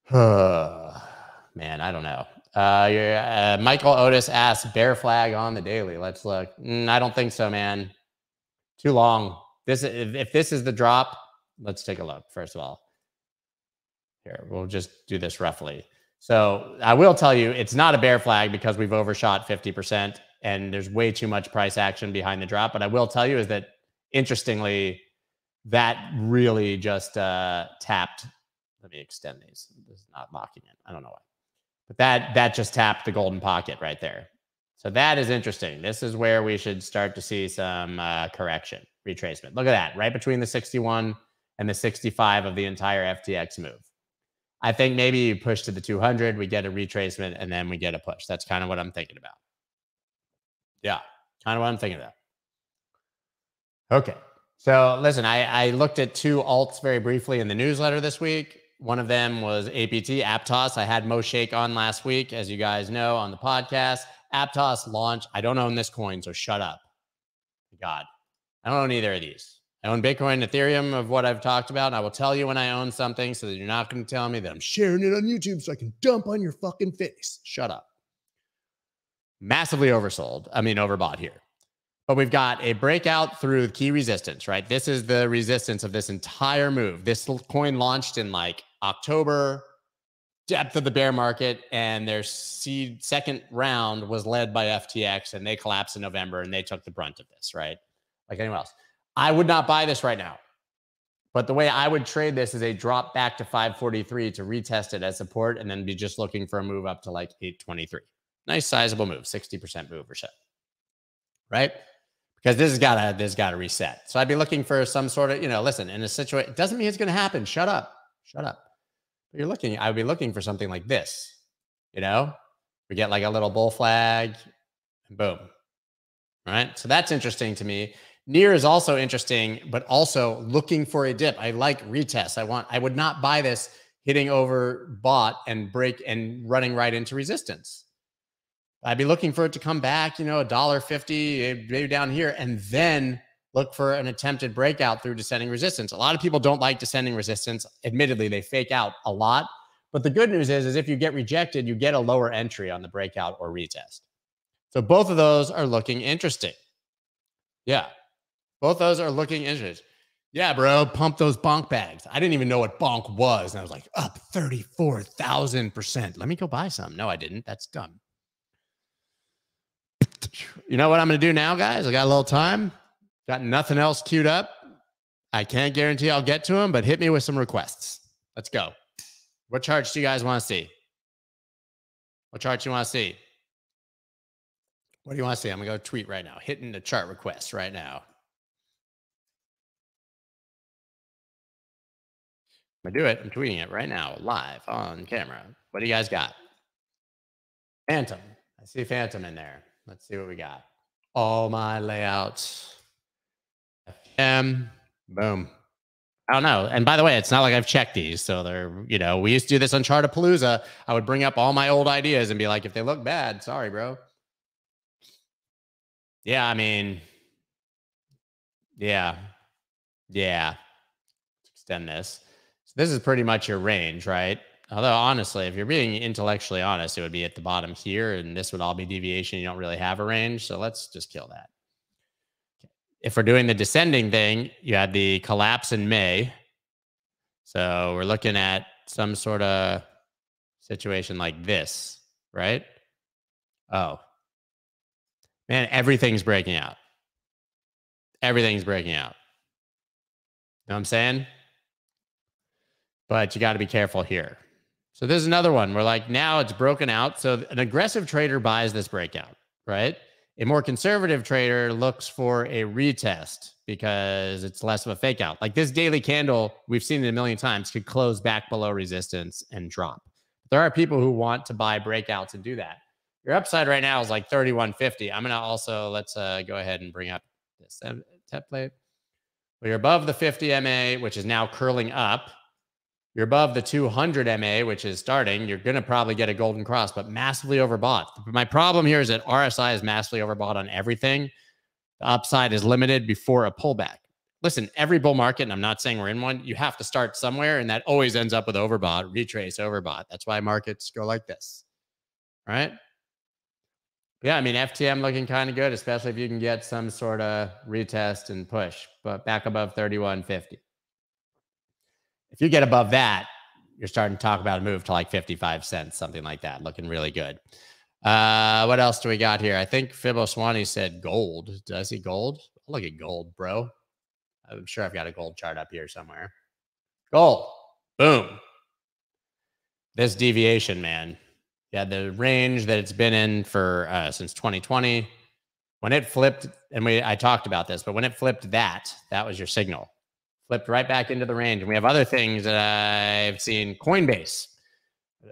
Man, I don't know. Uh, uh, Michael Otis asks, bear flag on the daily. Let's look. Mm, I don't think so, man. Too long. This if, if this is the drop, let's take a look. First of all, here we'll just do this roughly. So I will tell you, it's not a bear flag because we've overshot 50% and there's way too much price action behind the drop. But I will tell you is that interestingly, that really just uh, tapped. Let me extend these. This is not locking in. I don't know why, but that that just tapped the golden pocket right there. So that is interesting. This is where we should start to see some uh, correction, retracement. Look at that, right between the 61 and the 65 of the entire FTX move. I think maybe you push to the 200, we get a retracement, and then we get a push. That's kind of what I'm thinking about. Yeah, kind of what I'm thinking about. Okay. So listen, I, I looked at two alts very briefly in the newsletter this week. One of them was APT, Aptos. I had Mo Shaikh on last week, as you guys know, on the podcast. Aptos launch. I don't own this coin, so shut up. God, I don't own either of these. I own Bitcoin, Ethereum of what I've talked about. And I will tell you when I own something so that you're not going to tell me that I'm sharing it on YouTube so I can dump on your fucking face. Shut up. Massively oversold. I mean, overbought here. But we've got a breakout through key resistance, right? This is the resistance of this entire move. This coin launched in like October depth of the bear market and their seed second round was led by FTX and they collapsed in November and they took the brunt of this, right? Like anyone else. I would not buy this right now. But the way I would trade this is a drop back to 543 to retest it as support and then be just looking for a move up to like 823. Nice sizable move, 60% move or so. Right? Because this has got to this got to reset. So I'd be looking for some sort of, you know, listen, in a situation, it doesn't mean it's going to happen. Shut up. Shut up you're looking, I would be looking for something like this. You know, we get like a little bull flag, and boom. Right. So that's interesting to me. Near is also interesting, but also looking for a dip. I like retest. I want, I would not buy this hitting over bought and break and running right into resistance. I'd be looking for it to come back, you know, a dollar fifty, eh, maybe down here, and then look for an attempted breakout through descending resistance. A lot of people don't like descending resistance. Admittedly, they fake out a lot. But the good news is, is if you get rejected, you get a lower entry on the breakout or retest. So both of those are looking interesting. Yeah. Both of those are looking interesting. Yeah, bro, pump those bonk bags. I didn't even know what bonk was. And I was like, up 34,000%. Let me go buy some. No, I didn't. That's dumb. You know what I'm going to do now, guys? I got a little time. Got nothing else queued up. I can't guarantee I'll get to them, but hit me with some requests. Let's go. What charts do you guys want to see? What charts do you want to see? What do you want to see? I'm going to go tweet right now, hitting the chart request right now. I'm to do it. I'm tweeting it right now, live on camera. What do you guys got? Fantom. I see Fantom in there. Let's see what we got. All my layouts. Um, boom. I don't know. And by the way, it's not like I've checked these. So they're, you know, we used to do this on Chartapalooza. I would bring up all my old ideas and be like, if they look bad, sorry, bro. Yeah, I mean, yeah. Yeah. Let's extend this. So this is pretty much your range, right? Although honestly, if you're being intellectually honest, it would be at the bottom here, and this would all be deviation. You don't really have a range. So let's just kill that if we're doing the descending thing, you had the collapse in May. So we're looking at some sort of situation like this, right? Oh, man, everything's breaking out. Everything's breaking out. You know what I'm saying? But you got to be careful here. So there's another one where like now it's broken out. So an aggressive trader buys this breakout, right? A more conservative trader looks for a retest because it's less of a fake out. Like this daily candle, we've seen it a million times, could close back below resistance and drop. There are people who want to buy breakouts and do that. Your upside right now is like 3150. I'm to also let's uh, go ahead and bring up this template. Well, you're above the 50 MA, which is now curling up. You're above the 200 MA, which is starting. You're going to probably get a golden cross, but massively overbought. My problem here is that RSI is massively overbought on everything. The upside is limited before a pullback. Listen, every bull market, and I'm not saying we're in one, you have to start somewhere, and that always ends up with overbought, retrace, overbought. That's why markets go like this. Right? Yeah, I mean, FTM looking kind of good, especially if you can get some sort of retest and push, but back above 3150. If you get above that, you're starting to talk about a move to like 55 cents, something like that, looking really good. Uh, what else do we got here? I think Fibbo Swanee said gold. Does I see gold? I'll look at gold, bro. I'm sure I've got a gold chart up here somewhere. Gold. Boom. This deviation, man. Yeah, the range that it's been in for uh, since 2020. When it flipped, and we I talked about this, but when it flipped that, that was your signal flipped right back into the range. And we have other things that I've seen. Coinbase,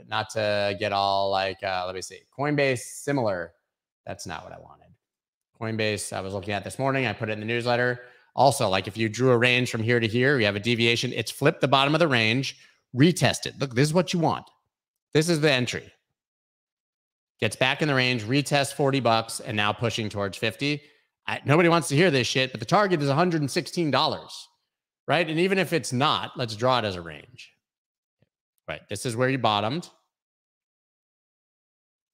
not to get all like, uh, let me see. Coinbase, similar. That's not what I wanted. Coinbase, I was looking at this morning. I put it in the newsletter. Also, like if you drew a range from here to here, you have a deviation. It's flipped the bottom of the range, retested. Look, this is what you want. This is the entry. Gets back in the range, retest 40 bucks, and now pushing towards 50. I, nobody wants to hear this shit, but the target is $116 right? And even if it's not, let's draw it as a range. Right. This is where you bottomed.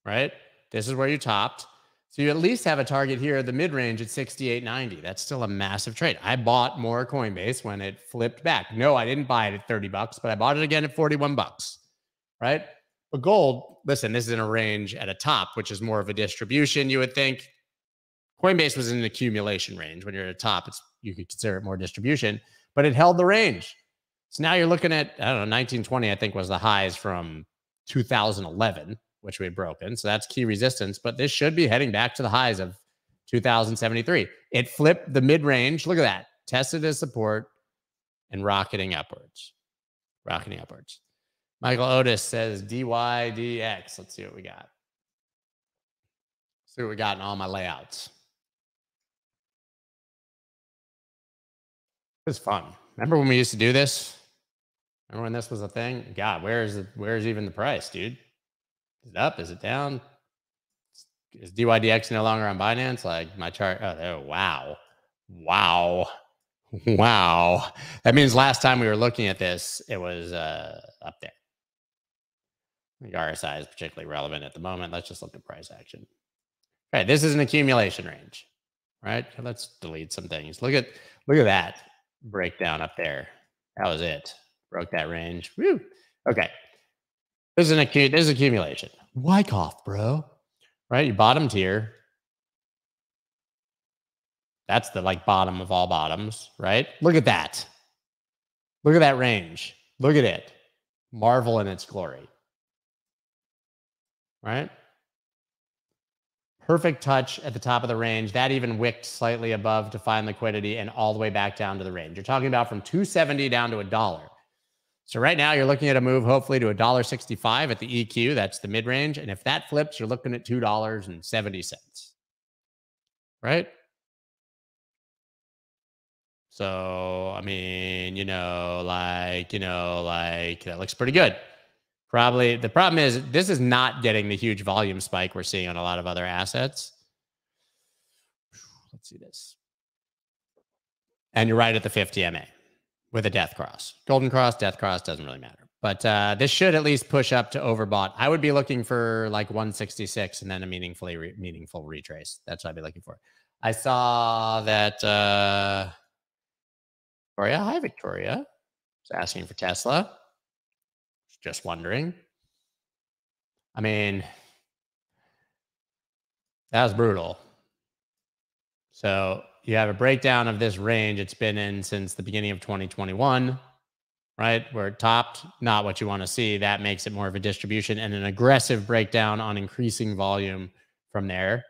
Right. This is where you topped. So you at least have a target here, at the mid range at 68.90. That's still a massive trade. I bought more Coinbase when it flipped back. No, I didn't buy it at 30 bucks, but I bought it again at 41 bucks. Right. But gold, listen, this is in a range at a top, which is more of a distribution. You would think Coinbase was in an accumulation range. When you're at a top, it's you could consider it more distribution, but it held the range. So now you're looking at, I don't know, 1920, I think was the highs from 2011, which we had broken. So that's key resistance, but this should be heading back to the highs of 2073. It flipped the mid range. Look at that. Tested as support and rocketing upwards. Rocketing upwards. Michael Otis says DYDX. Let's see what we got. See what we got in all my layouts. Was fun. Remember when we used to do this? Remember when this was a thing? God, where is it? Where is even the price, dude? Is it up? Is it down? Is DYDX no longer on Binance? Like my chart. Oh, oh wow. Wow. Wow. That means last time we were looking at this, it was uh, up there. The RSI is particularly relevant at the moment. Let's just look at price action. Right, this is an accumulation range, right? Let's delete some things. Look at look at that breakdown up there. That was it. Broke that range. Woo. Okay. This is an acute. This is accumulation. Wyckoff, bro. Right? You bottomed here. That's the like bottom of all bottoms, right? Look at that. Look at that range. Look at it. Marvel in its glory. Right? Perfect touch at the top of the range. That even wicked slightly above to find liquidity and all the way back down to the range. You're talking about from 270 down to a dollar. So right now you're looking at a move hopefully to a dollar 65 at the EQ. That's the mid range. And if that flips, you're looking at $2.70. Right? So, I mean, you know, like, you know, like that looks pretty good. Probably the problem is this is not getting the huge volume spike we're seeing on a lot of other assets. Let's see this. And you're right at the 50 MA with a death cross. Golden cross, death cross doesn't really matter. But uh, this should at least push up to overbought. I would be looking for like 166 and then a meaningfully re- meaningful retrace. That's what I'd be looking for. I saw that uh, Victoria, hi Victoria, was asking for Tesla. Just wondering. I mean, that was brutal. So you have a breakdown of this range it's been in since the beginning of 2021, right? Where it topped, not what you want to see. That makes it more of a distribution and an aggressive breakdown on increasing volume from there.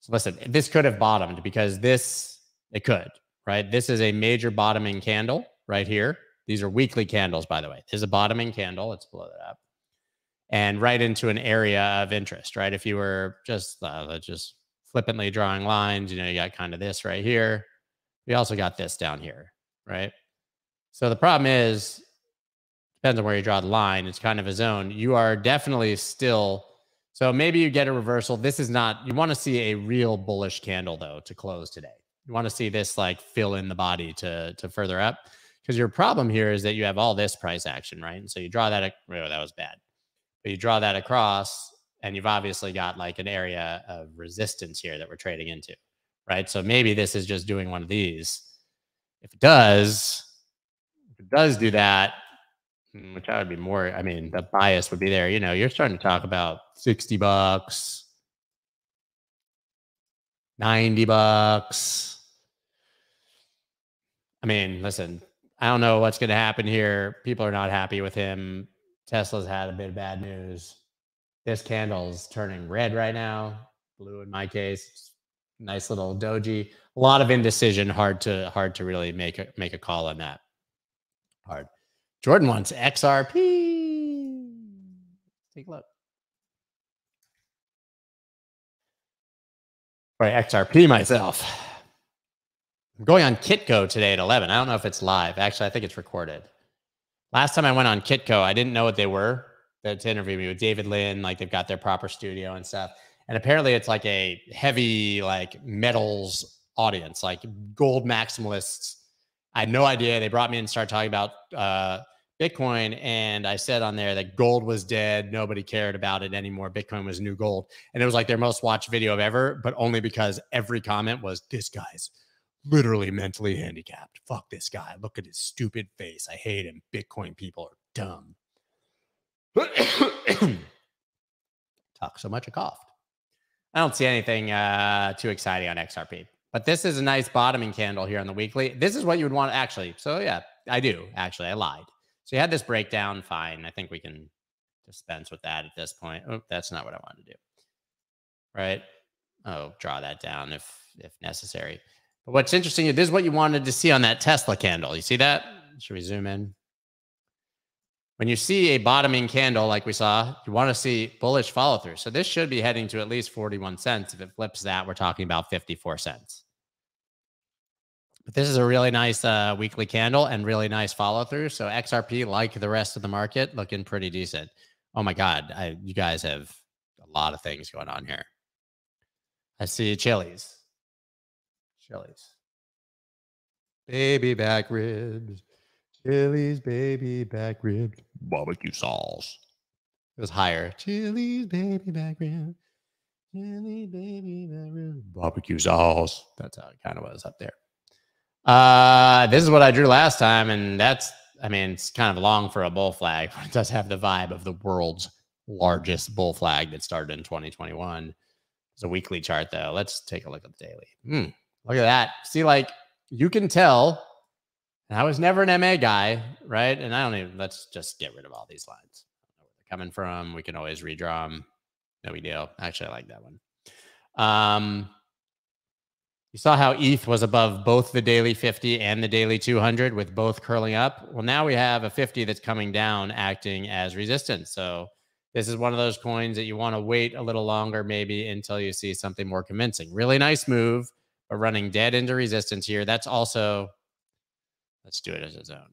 So listen, this could have bottomed because this, it could, right? This is a major bottoming candle right here. These are weekly candles, by the way. This is a bottoming candle. Let's blow that up. And right into an area of interest, right? If you were just uh, just flippantly drawing lines, you know, you got kind of this right here. We also got this down here, right? So the problem is, depends on where you draw the line. It's kind of a zone. You are definitely still. So maybe you get a reversal. This is not. You want to see a real bullish candle though to close today. You want to see this like fill in the body to to further up because your problem here is that you have all this price action, right? And so you draw that. Oh, that was bad. But you draw that across, and you've obviously got like an area of resistance here that we're trading into, right? So maybe this is just doing one of these. If it does, if it does do that, hmm, which I would be more, I mean, the bias would be there. You know, you're starting to talk about 60 bucks, 90 bucks. I mean, listen, I don't know what's going to happen here. People are not happy with him. Tesla's had a bit of bad news. This candle's turning red right now, blue in my case. Nice little doji. A lot of indecision. Hard to hard to really make a make a call on that. Hard. Jordan wants XRP. Take a look. Right, XRP myself. I'm going on Kitco today at 11. I don't know if it's live. Actually, I think it's recorded. Last time I went on Kitco, I didn't know what they were. To interview me with David Lin. like they've got their proper studio and stuff. And apparently, it's like a heavy like metals audience, like gold maximalists. I had no idea. They brought me in and started talking about uh, Bitcoin, and I said on there that gold was dead. Nobody cared about it anymore. Bitcoin was new gold, and it was like their most watched video of ever, but only because every comment was this guy's literally mentally handicapped. Fuck this guy. Look at his stupid face. I hate him. Bitcoin people are dumb. Talk so much, I coughed. I don't see anything uh, too exciting on XRP, but this is a nice bottoming candle here on the weekly. This is what you would want actually. So yeah, I do actually. I lied. So you had this breakdown. Fine. I think we can dispense with that at this point. Oh, that's not what I wanted to do. Right. Oh, draw that down if if necessary. But what's interesting, this is what you wanted to see on that Tesla candle. You see that? Should we zoom in? When you see a bottoming candle like we saw, you want to see bullish follow through. So this should be heading to at least 41 cents. If it flips that, we're talking about 54 cents. But this is a really nice uh, weekly candle and really nice follow through. So XRP, like the rest of the market, looking pretty decent. Oh my God, I, you guys have a lot of things going on here. I see Chili's. Chili's. Baby back ribs. Chili's baby back ribs. Barbecue sauce. It was higher. Chili's baby back ribs. Chili's baby back ribs. Barbecue sauce. That's how it kind of was up there. Uh, this is what I drew last time, and that's, I mean, it's kind of long for a bull flag, but it does have the vibe of the world's largest bull flag that started in 2021. It's a weekly chart, though. Let's take a look at the daily. Hmm, look at that. See, like, you can tell. I was never an MA guy, right? And I don't even, let's just get rid of all these lines. coming from. We can always redraw them. No big deal. Actually, I like that one. Um, you saw how ETH was above both the daily 50 and the daily 200 with both curling up. Well, now we have a 50 that's coming down acting as resistance. So this is one of those coins that you want to wait a little longer, maybe until you see something more convincing. Really nice move, running dead into resistance here. That's also, let's do it as its own.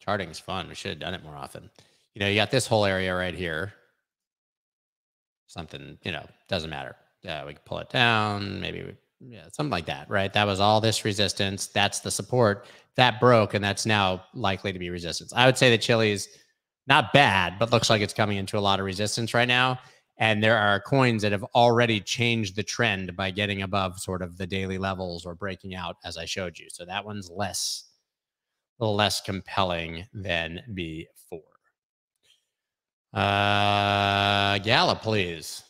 Charting is fun. We should have done it more often. You know, you got this whole area right here. Something, you know, doesn't matter yeah, we could pull it down, maybe we, yeah, something like that, right? That was all this resistance. That's the support that broke, and that's now likely to be resistance. I would say the Chiliz not bad, but looks like it's coming into a lot of resistance right now. And there are coins that have already changed the trend by getting above sort of the daily levels or breaking out, as I showed you. So that one's less, less compelling than before. Uh, Gala, please.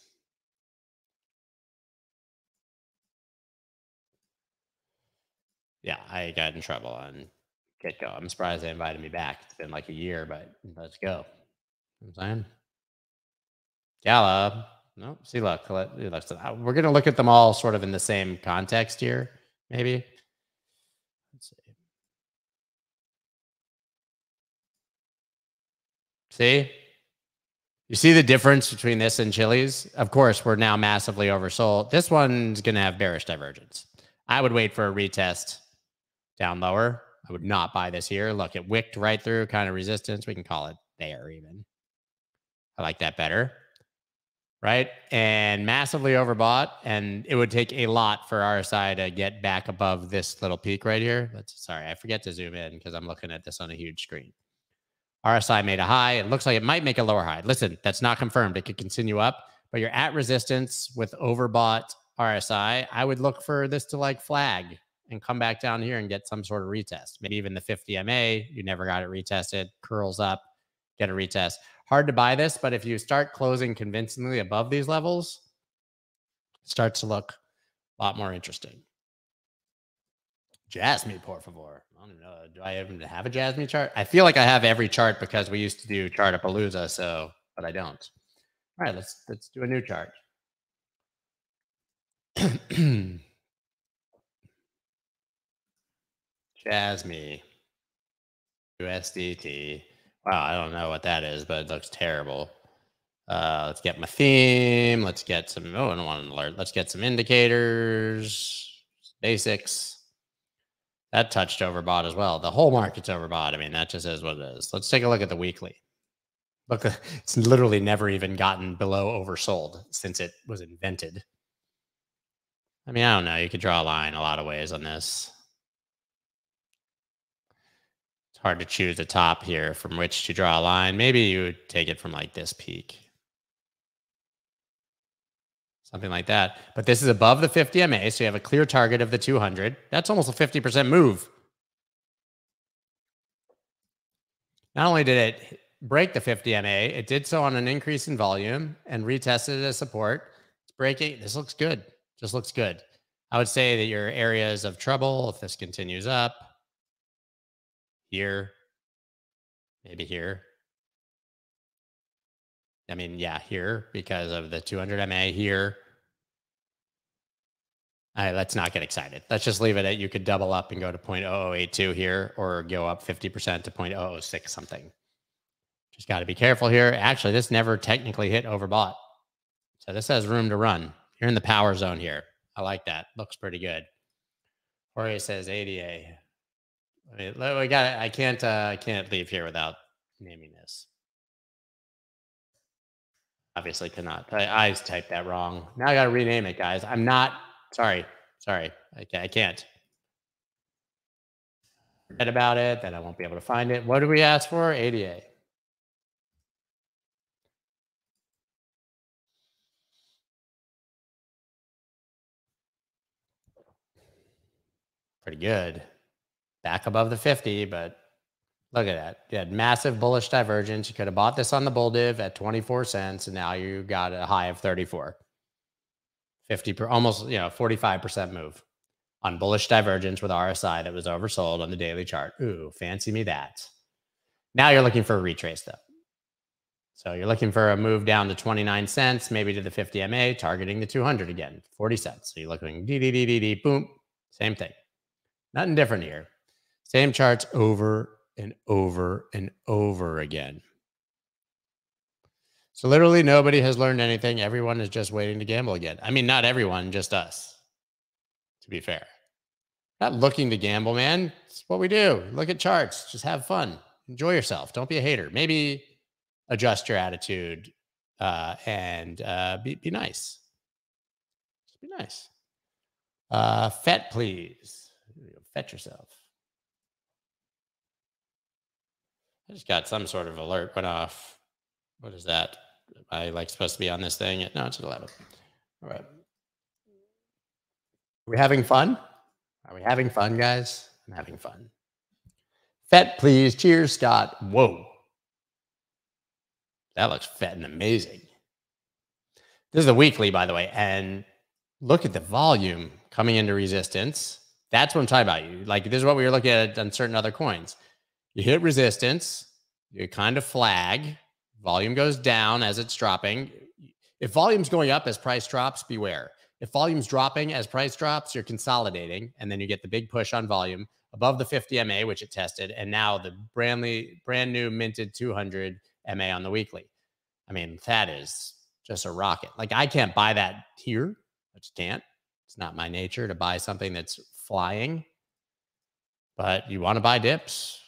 yeah, I got in trouble on Kitco. I'm surprised they invited me back. It's been like a year, but let's go. You know I'm saying Gala. No, see, look, uh, we're going to look at them all sort of in the same context here, maybe. Let's see. See, you see the difference between this and Chiliz? Of course, we're now massively oversold. This one's going to have bearish divergence. I would wait for a retest down lower. I would not buy this here. Look, it wicked right through kind of resistance. We can call it there even. I like that better. Right. And massively overbought. And it would take a lot for RSI to get back above this little peak right here. Let's sorry, I forget to zoom in because I'm looking at this on a huge screen. RSI made a high. It looks like it might make a lower high. Listen, that's not confirmed. It could continue up, but you're at resistance with overbought RSI. I would look for this to like flag and come back down here and get some sort of retest. Maybe even the 50 MA, you never got it retested, curls up, get a retest. Hard to buy this, but if you start closing convincingly above these levels, it starts to look a lot more interesting. Jasmy, por favor. I don't know. Do I even have a Jasmy chart? I feel like I have every chart because we used to do Chartapalooza, so but I don't. All right, let's let's do a new chart. Jasmy. USDT. Wow, I don't know what that is, but it looks terrible. Uh, let's get my theme. Let's get some. Oh, I don't want an alert. Let's get some indicators, basics. That touched overbought as well. The whole market's overbought. I mean, that just is what it is. Let's take a look at the weekly. Look, it's literally never even gotten below oversold since it was invented. I mean, I don't know. You could draw a line a lot of ways on this. Hard to choose a top here from which to draw a line. Maybe you would take it from like this peak. Something like that. But this is above the 50 MA, so you have a clear target of the 200. That's almost a 50% move. Not only did it break the 50 MA, it did so on an increase in volume and retested it as support. It's breaking. This looks good. Just looks good. I would say that your areas of trouble, if this continues up, here, maybe here. I mean, yeah, here because of the 200 MA here. All right, let's not get excited. Let's just leave it at you could double up and go to 0.0082 here or go up 50% to 0.006 something. Just got to be careful here. Actually, this never technically hit overbought. So this has room to run. You're in the power zone here. I like that. Looks pretty good. Jorge says ADA. I mean, got. I can't. Uh, I can't leave here without naming this. Obviously, cannot. I, I typed that wrong. Now I got to rename it, guys. I'm not. Sorry. Sorry. I, I can't. Forget about it. Then I won't be able to find it. What did we ask for? ADA. pretty good. Back above the 50, but look at that. You had massive bullish divergence. You could have bought this on the bull div at 24 cents, and now you got a high of 34. 50 per almost, you know, 45% move on bullish divergence with RSI that was oversold on the daily chart. Ooh, fancy me that. Now you're looking for a retrace though. So you're looking for a move down to 29 cents, maybe to the 50 MA, targeting the 200 again, 40 cents. So you're looking D D D D D boom, same thing. Nothing different here. Same charts over and over and over again. So literally nobody has learned anything. Everyone is just waiting to gamble again. I mean, not everyone, just us. To be fair. Not looking to gamble, man. It's what we do. Look at charts. Just have fun. Enjoy yourself. Don't be a hater. Maybe adjust your attitude uh, and uh, be, be nice. Just be nice. Uh, FET, please. Fetch yourself. I just got some sort of alert went off. What is that? Am I like supposed to be on this thing? No, it's at 11. All right. Are we having fun? Are we having fun, guys? I'm having fun. Fet, please. Cheers, Scott. Whoa. That looks fat and amazing. This is the weekly, by the way. And look at the volume coming into resistance. That's what I'm talking about. You like this is what we were looking at on certain other coins. You hit resistance, you kind of flag, volume goes down as it's dropping. If volume's going up as price drops, beware. If volume's dropping as price drops, you're consolidating, and then you get the big push on volume above the 50 MA, which it tested, and now the brandly brand new minted 200 MA on the weekly. I mean, that is just a rocket. Like I can't buy that here. I just can't. It's not my nature to buy something that's flying, but you want to buy dips.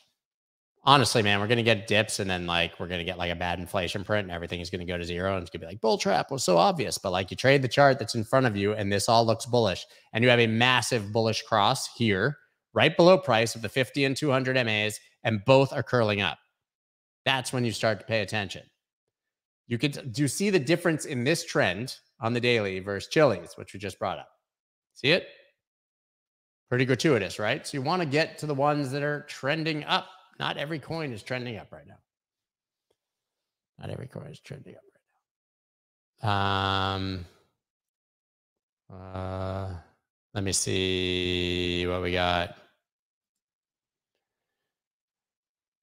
Honestly, man, we're to get dips and then like we're to get like a bad inflation print and everything is to go to zero and it's to be like bull trap was so obvious. But like you trade the chart that's in front of you and this all looks bullish and you have a massive bullish cross here right below price of the 50 and 200 MAs and both are curling up. That's when you start to pay attention. You could do you see the difference in this trend on the daily versus Chiliz, which we just brought up? See it? Pretty gratuitous, right? So you want to get to the ones that are trending up. Not every coin is trending up right now. Not every coin is trending up right now. Um, uh, let me see what we got.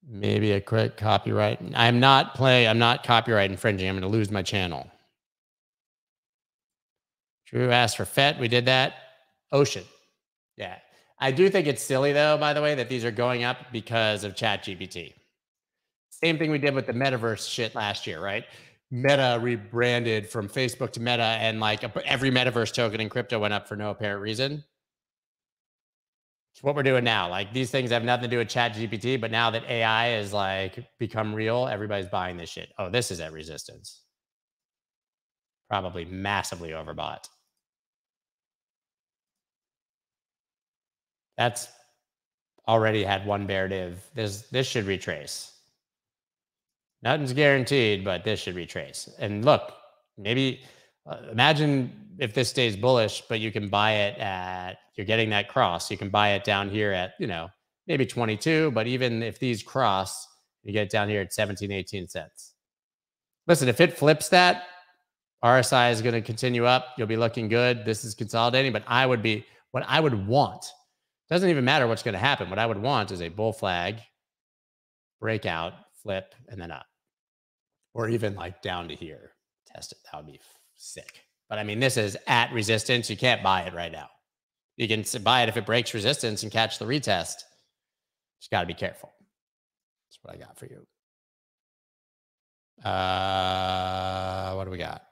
Maybe a quick copyright. I'm not playing. I'm not copyright infringing. I'm going to lose my channel. Drew asked for FET. We did that. Ocean. Yeah. I do think it's silly, though, by the way, that these are going up because of Chat GPT. Same thing we did with the metaverse shit last year, right? Meta rebranded from Facebook to Meta, and like every metaverse token in crypto went up for no apparent reason. It's what we're doing now. Like these things have nothing to do with Chat GPT, but now that AI is like become real, everybody's buying this shit. Oh, this is at resistance. Probably massively overbought. That's already had one bear div. This this should retrace. Nothing's guaranteed, but this should retrace. And look, maybe uh, imagine if this stays bullish, but you can buy it at you're getting that cross. You can buy it down here at you know maybe 22. But even if these cross You get it down here at 17, 18 cents. Listen, if it flips that, RSI is going to continue up. You'll be looking good. This is consolidating, but I would be what I would want. Doesn't even matter what's going to happen. What I would want is a bull flag, breakout, flip, and then up, or even like down to here. Test it. That would be sick. But I mean, this is at resistance. You can't buy it right now. You can buy it if it breaks resistance and catch the retest. Just got to be careful. That's what I got for you. Uh, what do we got?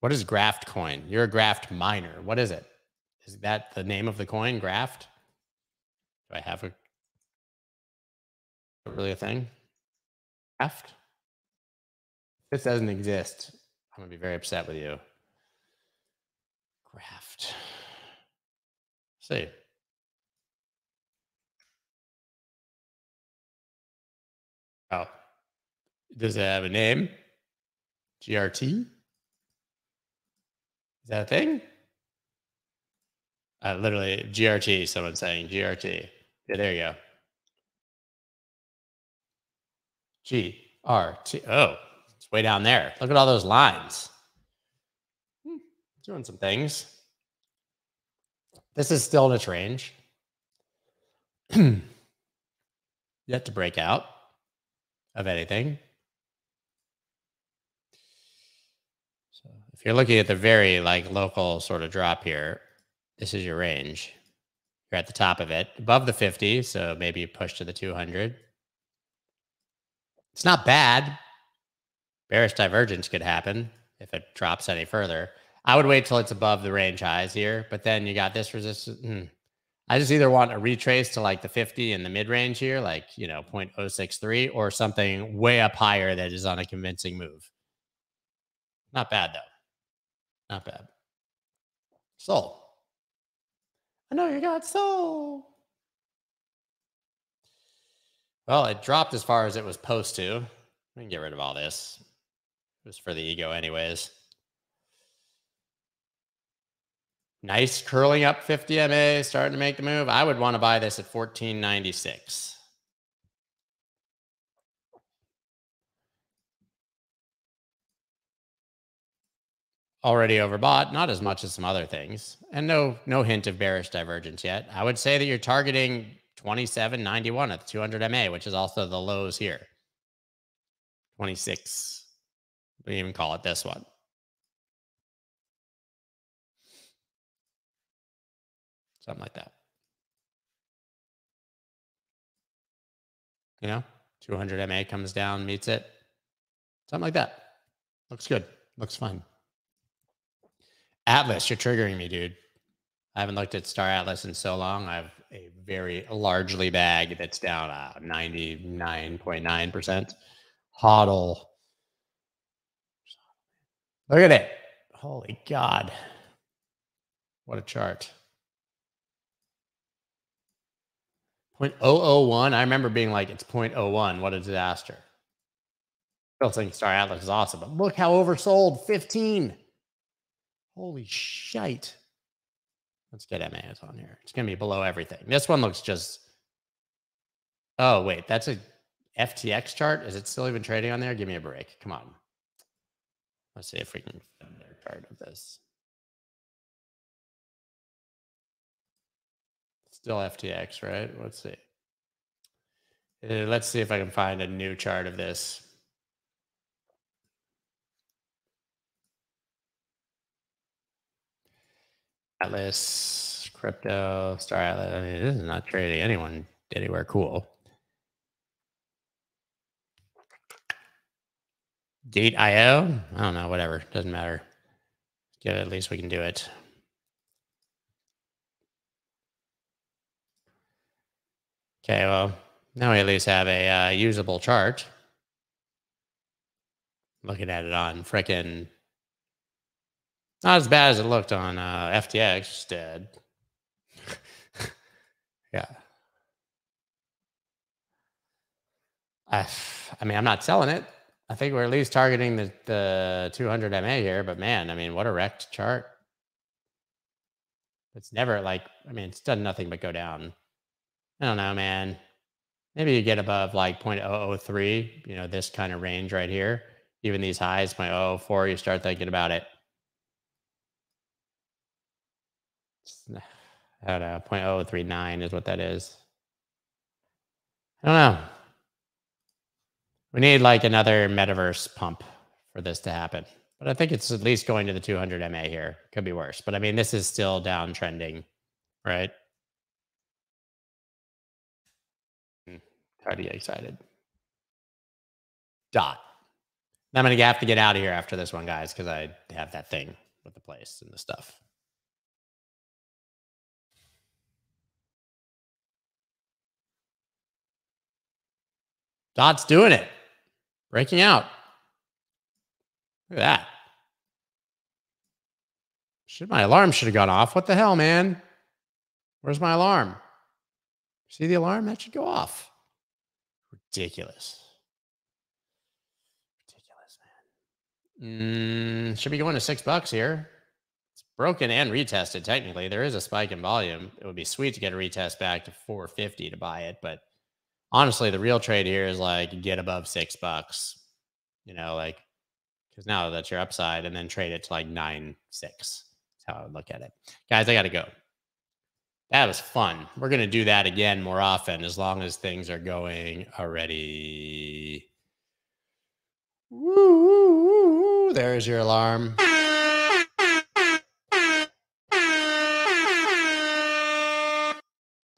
What is Graft coin? You're a Graft miner. What is it? Is that the name of the coin, Graft? Do I have a really a thing? Graft? This doesn't exist. I'm gonna be very upset with you. Graft. Let's see. Oh, does it have a name? GRT? Is that a thing? Uh, literally, GRT, someone's saying GRT. Yeah, there you go. GRT. Oh, it's way down there. Look at all those lines. Hmm, doing some things. This is still in its range. Yet to break out of anything. So if you're looking at the very like local sort of drop here, this is your range. You're at the top of it, above the 50, so maybe you push to the 200. It's not bad. Bearish divergence could happen if it drops any further. I would wait till it's above the range highs here, but then you got this resistance. Hmm. I just either want a retrace to like the 50 in the mid range here, like, you know, 0.063, or something way up higher that is on a convincing move. Not bad, though. Not bad. Sold. I know you got sold. Well, it dropped as far as it was supposed to. We can get rid of all this. It was for the ego, anyways. Nice curling up 50 MA, starting to make the move. I would want to buy this at 1496. Already overbought, not as much as some other things, and no no hint of bearish divergence yet. I would say that you're targeting 2791 at the 200 MA, which is also the lows here. 26. We even call it this one. something like that. You know, 200 MA comes down, meets it, something like that. Looks good. Looks fun. Atlas, you're triggering me, dude. I haven't looked at Star Atlas in so long. I have a very largely bag that's down uh, 99.9%. Hodl. Look at it. Holy God. What a chart. 0.001. I remember being like, it's 0.01. What a disaster. Still think Star Atlas is awesome, but look how oversold 15. Holy shite. Let's get MAs on here. It's going to be below everything. This one looks just. Oh, wait. That's a FTX chart. Is it still even trading on there? Give me a break. Come on. Let's see if we can find their chart of this. Still FTX, right? Let's see. Uh, let's see if I can find a new chart of this. Atlas, crypto, Star Atlas. I mean, this is not trading anyone anywhere cool. Gate.io? I don't know, whatever. Doesn't matter. Good, at least we can do it. Okay, well, now we at least have a uh, usable chart. Looking at it on frickin' not as bad as it looked on uh, FTX. Dead. yeah. I, I mean, I'm not selling it. I think we're at least targeting the, the 200 MA here, but man, I mean, what a wrecked chart. It's never like, I mean, it's done nothing but go down. I don't know, man. Maybe you get above like 0.003, you know, this kind of range right here. Even these highs, 0.004, you start thinking about it. Don't know, 0.039 is what that is. I don't know. We need like another metaverse pump for this to happen. But I think it's at least going to the 200 MA here. Could be worse. But I mean, this is still downtrending, right? Hmm, to get excited. Dot. I'm going to have to get out of here after this one, guys, because I have that thing with the place and the stuff. Dot's doing it. Breaking out. Look at that. Should my alarm should have gone off. What the hell, man? Where's my alarm? See the alarm? That should go off. Ridiculous. Ridiculous, man. Mm, should be going to six bucks here. It's broken and retested, technically. There is a spike in volume. It would be sweet to get a retest back to 450 to buy it, but honestly, the real trade here is like get above six bucks. You know, like because now that's your upside, and then trade it to like nine six. That's how I would look at it, guys. I got to go. That was fun. We're gonna do that again more often as long as things are going already. Woo. There's your alarm.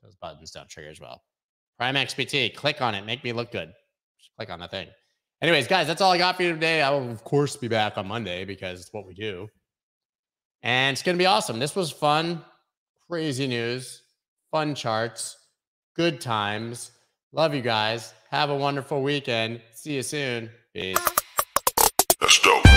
Those buttons don't trigger as well. Prime XBT. Click on it. Make me look good. Just click on the thing. Anyways, guys, that's all I got for you today. I will, of course, be back on Monday because it's what we do. And it's going to be awesome. This was fun. Crazy news. Fun charts. Good times. Love you guys. Have a wonderful weekend. See you soon. Peace. That's dope.